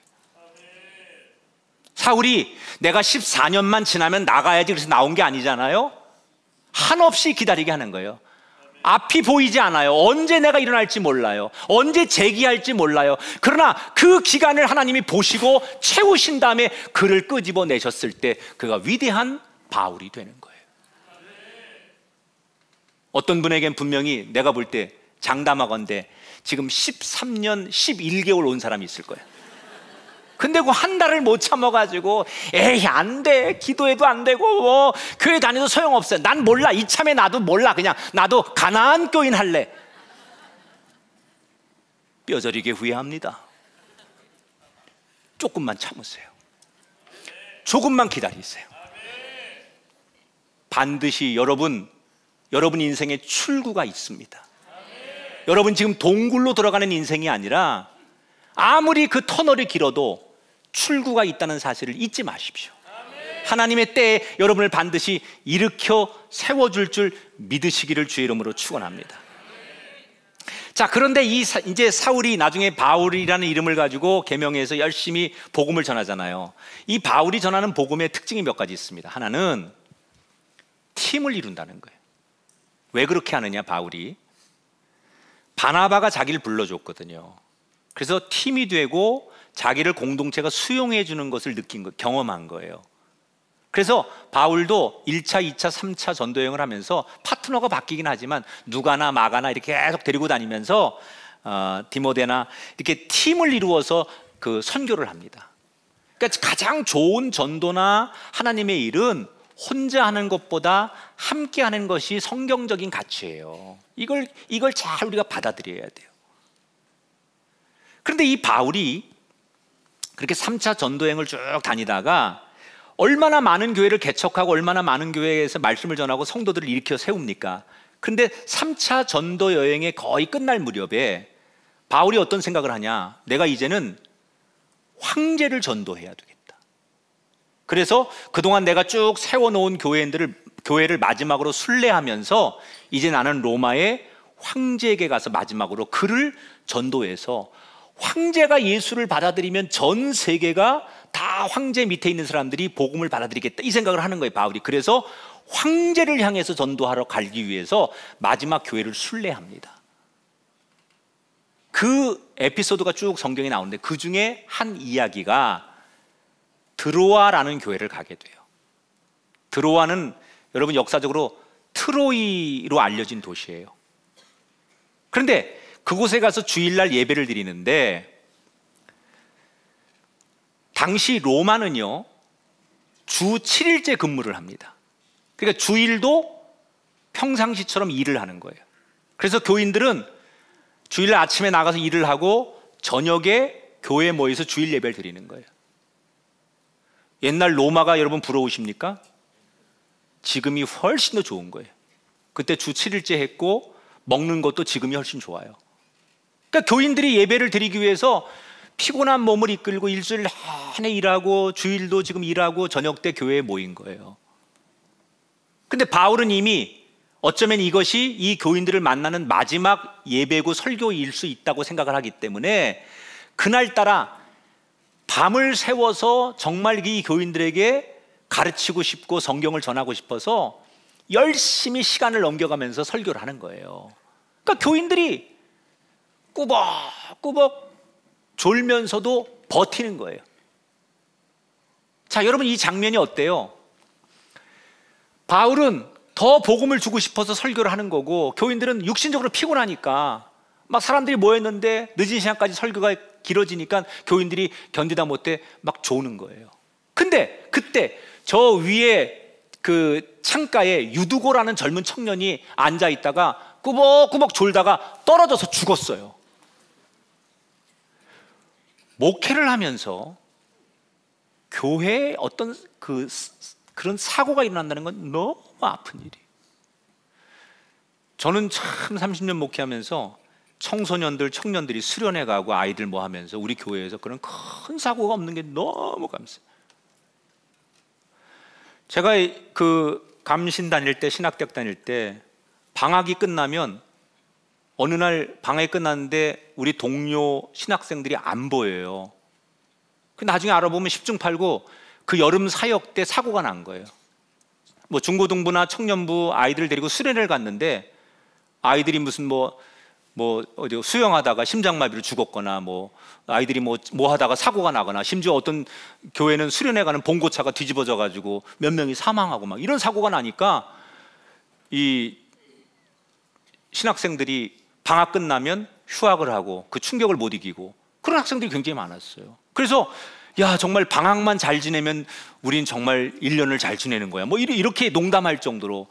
사울이 내가 14년만 지나면 나가야지 그래서 나온 게 아니잖아요. 한없이 기다리게 하는 거예요. 앞이 보이지 않아요. 언제 내가 일어날지 몰라요. 언제 재기할지 몰라요. 그러나 그 기간을 하나님이 보시고 채우신 다음에 그를 끄집어 내셨을 때 그가 위대한 바울이 되는 거예요. 어떤 분에겐 분명히 내가 볼 때 장담하건대 지금 13년 11개월 온 사람이 있을 거예요. 근데 그 한 달을 못 참아가지고 에이 안 돼. 기도해도 안 되고 뭐 교회 다녀도 소용없어 난 몰라. 이참에 나도 몰라. 그냥 나도 가나안 교인 할래. 뼈저리게 후회합니다. 조금만 참으세요. 조금만 기다리세요. 반드시 여러분 여러분 인생에 출구가 있습니다. 여러분 지금 동굴로 들어가는 인생이 아니라 아무리 그 터널이 길어도 출구가 있다는 사실을 잊지 마십시오. 하나님의 때에 여러분을 반드시 일으켜 세워줄 줄 믿으시기를 주의 이름으로 축원합니다. 자, 그런데 이 사, 이제 사울이 나중에 바울이라는 이름을 가지고 개명해서 열심히 복음을 전하잖아요. 이 바울이 전하는 복음의 특징이 몇 가지 있습니다. 하나는 팀을 이룬다는 거예요. 왜 그렇게 하느냐, 바울이. 바나바가 자기를 불러줬거든요. 그래서 팀이 되고 자기를 공동체가 수용해 주는 것을 느낀 거, 경험한 거예요. 그래서 바울도 1차, 2차, 3차 전도 여행을 하면서 파트너가 바뀌긴 하지만 누가나 마가나 이렇게 계속 데리고 다니면서 어, 디모데나 이렇게 팀을 이루어서 그 선교를 합니다. 그러니까 가장 좋은 전도나 하나님의 일은 혼자 하는 것보다 함께 하는 것이 성경적인 가치예요. 이걸 이걸 잘 우리가 받아들여야 돼요. 그런데 이 바울이 그렇게 3차 전도행을 쭉 다니다가 얼마나 많은 교회를 개척하고 얼마나 많은 교회에서 말씀을 전하고 성도들을 일으켜 세웁니까? 그런데 3차 전도 여행의 거의 끝날 무렵에 바울이 어떤 생각을 하냐? 내가 이제는 황제를 전도해야 되겠다. 그래서 그동안 내가 쭉 세워놓은 교회들을 교회를 마지막으로 순례하면서 이제 나는 로마의 황제에게 가서 마지막으로 그를 전도해서 황제가 예수를 받아들이면 전 세계가 다 황제 밑에 있는 사람들이 복음을 받아들이겠다. 이 생각을 하는 거예요 바울이. 그래서 황제를 향해서 전도하러 가기 위해서 마지막 교회를 순례합니다. 그 에피소드가 쭉 성경에 나오는데 그 중에 한 이야기가 드로아라는 교회를 가게 돼요. 드로아는 여러분 역사적으로 트로이로 알려진 도시예요. 그런데 그곳에 가서 주일날 예배를 드리는데 당시 로마는요 주 7일째 근무를 합니다. 그러니까 주일도 평상시처럼 일을 하는 거예요. 그래서 교인들은 주일 아침에 나가서 일을 하고 저녁에 교회에 모여서 주일 예배를 드리는 거예요. 옛날 로마가 여러분 부러우십니까? 지금이 훨씬 더 좋은 거예요. 그때 주 7일째 했고 먹는 것도 지금이 훨씬 좋아요. 그러니까 교인들이 예배를 드리기 위해서 피곤한 몸을 이끌고 일주일 내내 일하고 주일도 지금 일하고 저녁 때 교회에 모인 거예요. 근데 바울은 이미 어쩌면 이것이 이 교인들을 만나는 마지막 예배고 설교일 수 있다고 생각을 하기 때문에 그날따라 밤을 세워서 정말 이 교인들에게 가르치고 싶고 성경을 전하고 싶어서 열심히 시간을 넘겨가면서 설교를 하는 거예요. 그러니까 교인들이 꾸벅꾸벅 졸면서도 버티는 거예요. 자, 여러분 이 장면이 어때요? 바울은 더 복음을 주고 싶어서 설교를 하는 거고 교인들은 육신적으로 피곤하니까 막 사람들이 모였는데 늦은 시간까지 설교가 길어지니까 교인들이 견디다 못해 막 조는 거예요. 근데 그때 저 위에 그 창가에 유두고라는 젊은 청년이 앉아 있다가 꾸벅꾸벅 졸다가 떨어져서 죽었어요. 목회를 하면서 교회에 어떤 그 그런 사고가 일어난다는 건 너무 아픈 일이에요. 저는 참 30년 목회하면서 청소년들, 청년들이 수련회 가고 아이들 뭐 하면서 우리 교회에서 그런 큰 사고가 없는 게 너무 감사해요. 제가 그 감신 다닐 때, 신학대학 다닐 때 방학이 끝나면 어느 날 방학이 끝났는데 우리 동료 신학생들이 안 보여요. 그 나중에 알아보면 10중 팔고 그 여름 사역 때 사고가 난 거예요. 뭐 중고등부나 청년부 아이들 데리고 수련회를 갔는데 아이들이 무슨 뭐, 뭐, 어디 수영하다가 심장마비로 죽었거나 뭐 아이들이 뭐, 뭐 하다가 사고가 나거나 심지어 어떤 교회는 수련회 가는 봉고차가 뒤집어져 가지고 몇 명이 사망하고 막 이런 사고가 나니까 이 신학생들이 방학 끝나면 휴학을 하고 그 충격을 못 이기고 그런 학생들이 굉장히 많았어요. 그래서 야 정말 방학만 잘 지내면 우린 정말 1년을 잘 지내는 거야. 뭐 이렇게 농담할 정도로.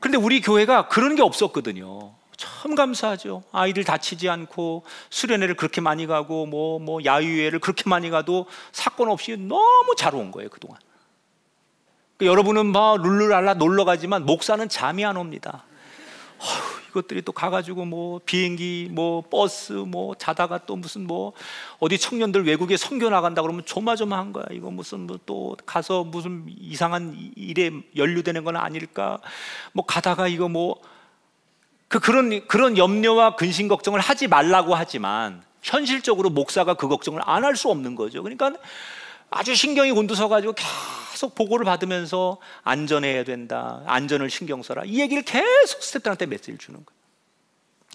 그런데 우리 교회가 그런 게 없었거든요. 참 감사하죠. 아이들 다치지 않고 수련회를 그렇게 많이 가고 뭐뭐 뭐 야유회를 그렇게 많이 가도 사건 없이 너무 잘 온 거예요 그동안. 그러니까 여러분은 뭐 룰루랄라 놀러 가지만 목사는 잠이 안 옵니다. 어휴, 이것들이 또 가가지고 뭐 비행기 뭐 버스 뭐 자다가 또 무슨 뭐 어디 청년들 외국에 선교 나간다 그러면 조마조마한 거야. 이거 무슨 뭐 또 가서 무슨 이상한 일에 연루되는 건 아닐까? 뭐 가다가 이거 뭐 그 그런 그런 염려와 근심 걱정을 하지 말라고 하지만 현실적으로 목사가 그 걱정을 안 할 수 없는 거죠. 그러니까 아주 신경이 곤두서가지고 계속 보고를 받으면서 안전해야 된다. 안전을 신경 써라. 이 얘기를 계속 스태프들한테 메시지를 주는 거예요.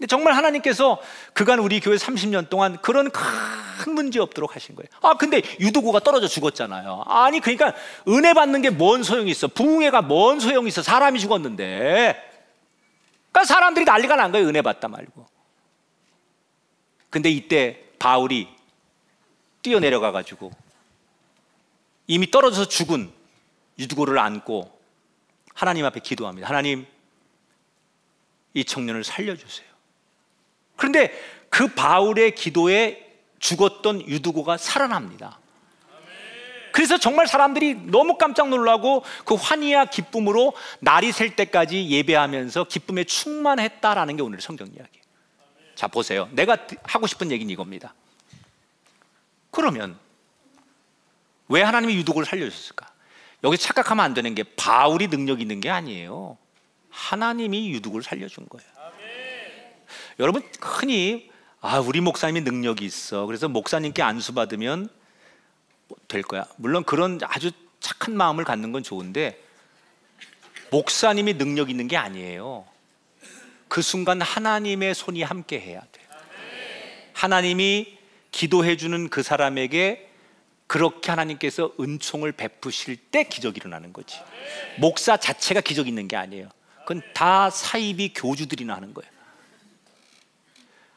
정말 하나님께서 그간 우리 교회 30년 동안 그런 큰 문제 없도록 하신 거예요. 아, 근데 유두고가 떨어져 죽었잖아요. 아니, 그러니까 은혜 받는 게 뭔 소용이 있어? 부흥회가 뭔 소용이 있어? 사람이 죽었는데. 그러니까 사람들이 난리가 난 거예요. 은혜 받다 말고. 근데 이때 바울이 뛰어내려가 가지고 이미 떨어져서 죽은 유두고를 안고 하나님 앞에 기도합니다. 하나님, 이 청년을 살려주세요. 그런데 그 바울의 기도에 죽었던 유두고가 살아납니다. 그래서 정말 사람들이 너무 깜짝 놀라고 그 환희와 기쁨으로 날이 셀 때까지 예배하면서 기쁨에 충만했다라는 게 오늘 성경 이야기예요. 자, 보세요. 내가 하고 싶은 얘기는 이겁니다. 그러면 왜 하나님이 유독을 살려줬을까? 여기 착각하면 안 되는 게 바울이 능력 있는 게 아니에요. 하나님이 유독을 살려준 거예요. 여러분 흔히 아 우리 목사님이 능력이 있어. 그래서 목사님께 안수 받으면 될 거야. 물론 그런 아주 착한 마음을 갖는 건 좋은데 목사님이 능력 있는 게 아니에요. 그 순간 하나님의 손이 함께 해야 돼. 하나님이 기도해 주는 그 사람에게 그렇게 하나님께서 은총을 베푸실 때 기적이 일어나는 거지. 목사 자체가 기적 있는 게 아니에요. 그건 다 사이비 교주들이나 하는 거예요.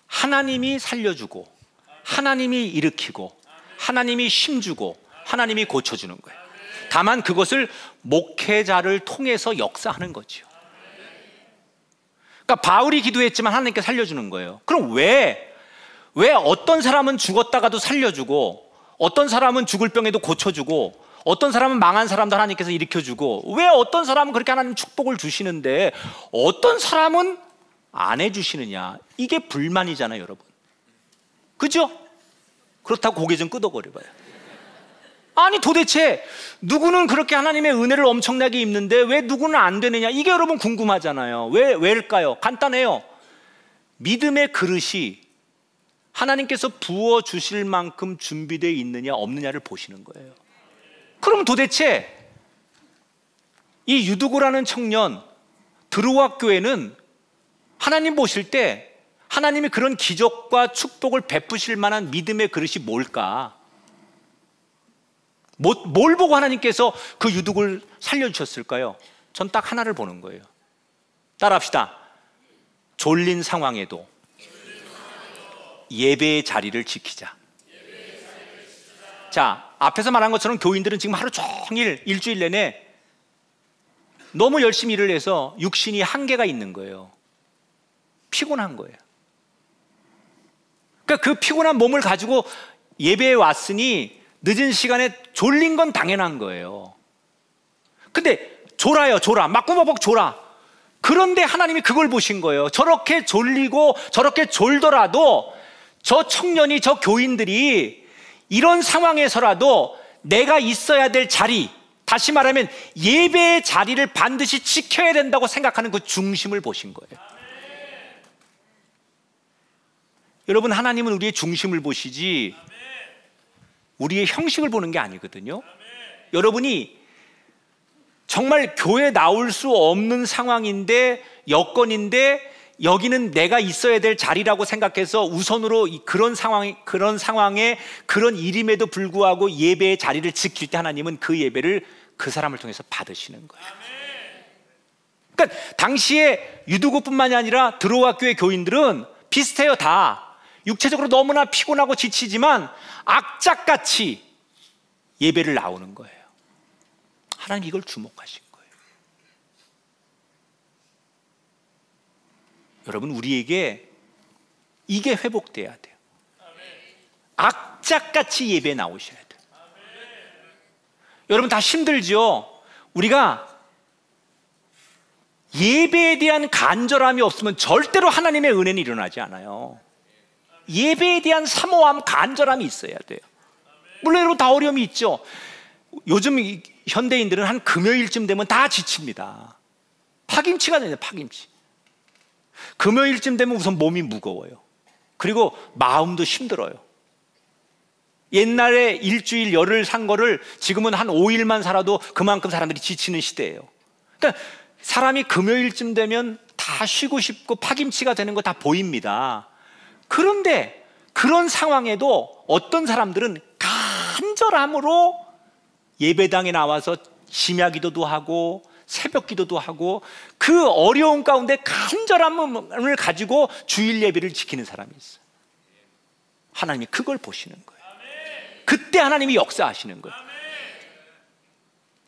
하나님이 살려주고 하나님이 일으키고 하나님이 힘주고 하나님이 고쳐주는 거예요. 다만 그것을 목회자를 통해서 역사하는 거죠. 그러니까 바울이 기도했지만 하나님께 살려주는 거예요. 그럼 왜, 왜 어떤 사람은 죽었다가도 살려주고 어떤 사람은 죽을 병에도 고쳐주고 어떤 사람은 망한 사람도 하나님께서 일으켜주고 왜 어떤 사람은 그렇게 하나님 축복을 주시는데 어떤 사람은 안 해주시느냐? 이게 불만이잖아요 여러분. 그죠? 그렇다고 고개 좀 끄덕거려봐요. 아니 도대체 누구는 그렇게 하나님의 은혜를 엄청나게 입는데 왜 누구는 안 되느냐? 이게 여러분 궁금하잖아요. 왜, 왜일까요? 간단해요. 믿음의 그릇이 하나님께서 부어 주실 만큼 준비되어 있느냐 없느냐를 보시는 거예요 그럼 도대체 이 유두고라는 청년 드루와 교회는 하나님 보실 때 하나님이 그런 기적과 축복을 베푸실 만한 믿음의 그릇이 뭘까? 뭐, 뭘 보고 하나님께서 그 유독을 살려주셨을까요? 전 딱 하나를 보는 거예요. 따라합시다. 졸린 상황에도 예배의 자리를 지키자. 자, 앞에서 말한 것처럼 교인들은 지금 하루 종일 일주일 내내 너무 열심히 일을 해서 육신이 한계가 있는 거예요. 피곤한 거예요. 그러니까 그 피곤한 몸을 가지고 예배에 왔으니 늦은 시간에 졸린 건 당연한 거예요. 근데 졸아요, 졸아. 막구먹먹 졸아. 그런데 하나님이 그걸 보신 거예요. 저렇게 졸리고 저렇게 졸더라도 저 청년이, 저 교인들이 이런 상황에서라도 내가 있어야 될 자리, 다시 말하면 예배의 자리를 반드시 지켜야 된다고 생각하는 그 중심을 보신 거예요. 여러분 하나님은 우리의 중심을 보시지 우리의 형식을 보는 게 아니거든요. 여러분이 정말 교회 나올 수 없는 상황인데 여건인데 여기는 내가 있어야 될 자리라고 생각해서 우선으로 그런 상황 그런 상황에 그런 일임에도 불구하고 예배의 자리를 지킬 때 하나님은 그 예배를 그 사람을 통해서 받으시는 거예요. 그러니까 당시에 유두고뿐만이 아니라 드로와 교회 교인들은 비슷해요 다. 육체적으로 너무나 피곤하고 지치지만 악착같이 예배를 나오는 거예요. 하나님 이걸 주목하신 거예요. 여러분 우리에게 이게 회복돼야 돼요. 악착같이 예배 나오셔야 돼요. 여러분 다 힘들죠? 우리가 예배에 대한 간절함이 없으면 절대로 하나님의 은혜는 일어나지 않아요. 예배에 대한 사모함, 간절함이 있어야 돼요. 물론 여러분 다 어려움이 있죠. 요즘 현대인들은 한 금요일쯤 되면 다 지칩니다. 파김치가 되요 파김치. 금요일쯤 되면 우선 몸이 무거워요. 그리고 마음도 힘들어요. 옛날에 일주일 열흘 산 거를 지금은 한 5일만 살아도 그만큼 사람들이 지치는 시대예요. 그러니까 사람이 금요일쯤 되면 다다 쉬고 싶고 파김치가 되는 거 다 보입니다. 그런데 그런 상황에도 어떤 사람들은 간절함으로 예배당에 나와서 심야 기도도 하고 새벽 기도도 하고 그 어려운 가운데 간절함을 가지고 주일 예배를 지키는 사람이 있어요. 하나님이 그걸 보시는 거예요. 그때 하나님이 역사하시는 거예요.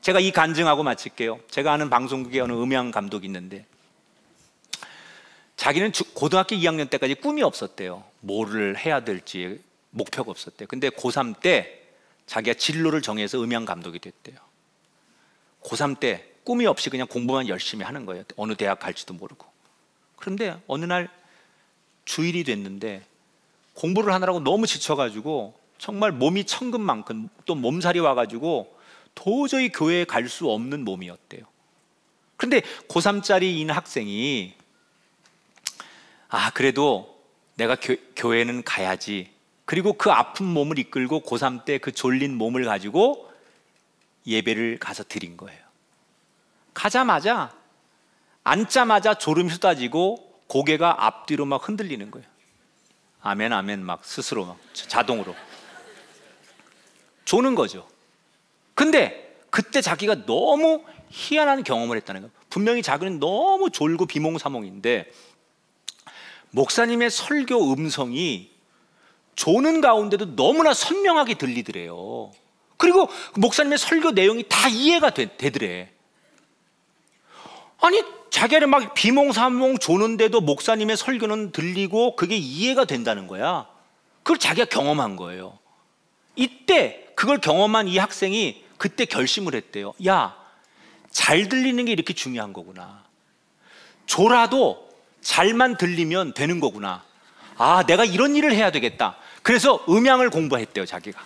제가 이 간증하고 마칠게요. 제가 아는 방송국에 어느 음향 감독이 있는데 자기는 고등학교 2학년 때까지 꿈이 없었대요. 뭐를 해야 될지 목표가 없었대요. 근데 고3 때 자기가 진로를 정해서 음향 감독이 됐대요. 고3 때 꿈이 없이 그냥 공부만 열심히 하는 거예요. 어느 대학 갈지도 모르고. 그런데 어느 날 주일이 됐는데 공부를 하느라고 너무 지쳐가지고 정말 몸이 천근만큼 또 몸살이 와가지고 도저히 교회에 갈 수 없는 몸이었대요. 그런데 고3짜리인 학생이 아, 그래도 내가 교, 회는 가야지. 그리고 그 아픈 몸을 이끌고 고3 때 그 졸린 몸을 가지고 예배를 가서 드린 거예요. 가자마자 앉자마자 졸음이 쏟아지고 고개가 앞뒤로 막 흔들리는 거예요. 아멘, 아멘, 막 스스로 막 자동으로. 조는 거죠. 근데 그때 자기가 너무 희한한 경험을 했다는 거예요. 분명히 자기는 너무 졸고 비몽사몽인데 목사님의 설교 음성이 조는 가운데도 너무나 선명하게 들리더래요. 그리고 목사님의 설교 내용이 다 이해가 되, 더래 아니 자기는 막 비몽사몽 조는데도 목사님의 설교는 들리고 그게 이해가 된다는 거야. 그걸 자기가 경험한 거예요. 이때 그걸 경험한 이 학생이 그때 결심을 했대요. 야, 잘 들리는 게 이렇게 중요한 거구나. 조라도 잘만 들리면 되는 거구나. 아, 내가 이런 일을 해야 되겠다. 그래서 음향을 공부했대요, 자기가.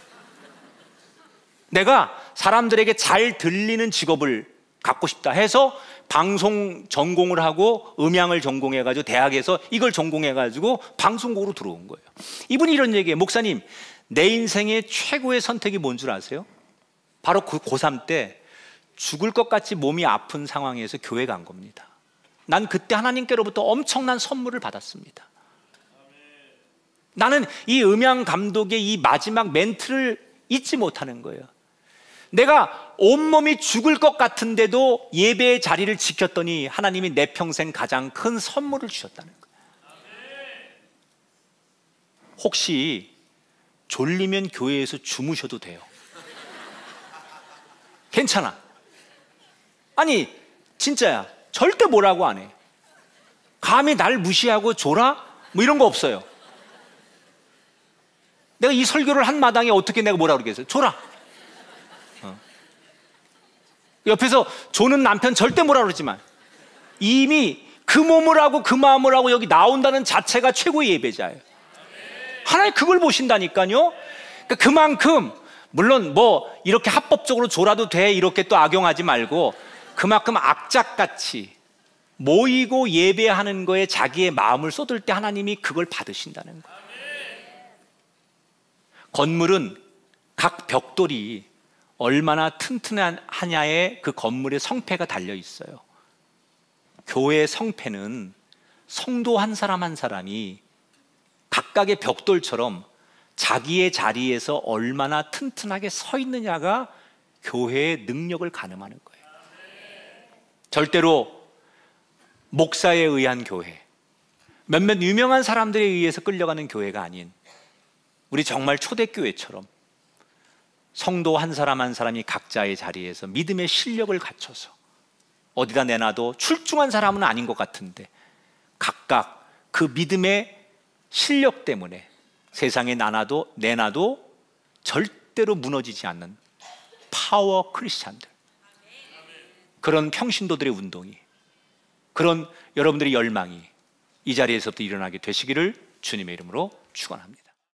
내가 사람들에게 잘 들리는 직업을 갖고 싶다 해서 방송 전공을 하고 음향을 전공해가지고 대학에서 이걸 전공해가지고 방송국으로 들어온 거예요. 이분이 이런 얘기예요. 목사님, 내 인생의 최고의 선택이 뭔 줄 아세요? 바로 그 고3 때 죽을 것 같이 몸이 아픈 상황에서 교회 간 겁니다. 난 그때 하나님께로부터 엄청난 선물을 받았습니다. 나는 이 음향 감독의 이 마지막 멘트를 잊지 못하는 거예요. 내가 온몸이 죽을 것 같은데도 예배의 자리를 지켰더니 하나님이 내 평생 가장 큰 선물을 주셨다는 거예요. 혹시 졸리면 교회에서 주무셔도 돼요. 괜찮아. 아니, 진짜야. 절대 뭐라고 안 해. 감히 날 무시하고 졸아? 뭐 이런 거 없어요. 내가 이 설교를 한 마당에 어떻게 내가 뭐라 그러겠어요? 졸아. 어. 옆에서 조는 남편 절대 뭐라 그러지만 이미 그 몸을 하고 그 마음을 하고 여기 나온다는 자체가 최고의 예배자예요. 하나님 그걸 보신다니까요. 그러니까 그만큼 물론 뭐 이렇게 합법적으로 졸아도 돼 이렇게 또 악용하지 말고 그만큼 악착같이 모이고 예배하는 거에 자기의 마음을 쏟을 때 하나님이 그걸 받으신다는 거예요. 건물은 각 벽돌이 얼마나 튼튼하냐에 그 건물의 성패가 달려 있어요. 교회 성패는 성도 한 사람 한 사람이 각각의 벽돌처럼 자기의 자리에서 얼마나 튼튼하게 서 있느냐가 교회의 능력을 가늠하는 거예요. 절대로 목사에 의한 교회, 몇몇 유명한 사람들에 의해서 끌려가는 교회가 아닌 우리 정말 초대교회처럼 성도 한 사람 한 사람이 각자의 자리에서 믿음의 실력을 갖춰서 어디다 내놔도 출중한 사람은 아닌 것 같은데 각각 그 믿음의 실력 때문에 세상에 나놔도 내놔도 절대로 무너지지 않는 파워 크리스찬들 그런 평신도들의 운동이 그런 여러분들의 열망이 이 자리에서부터 일어나게 되시기를 주님의 이름으로 축원합니다.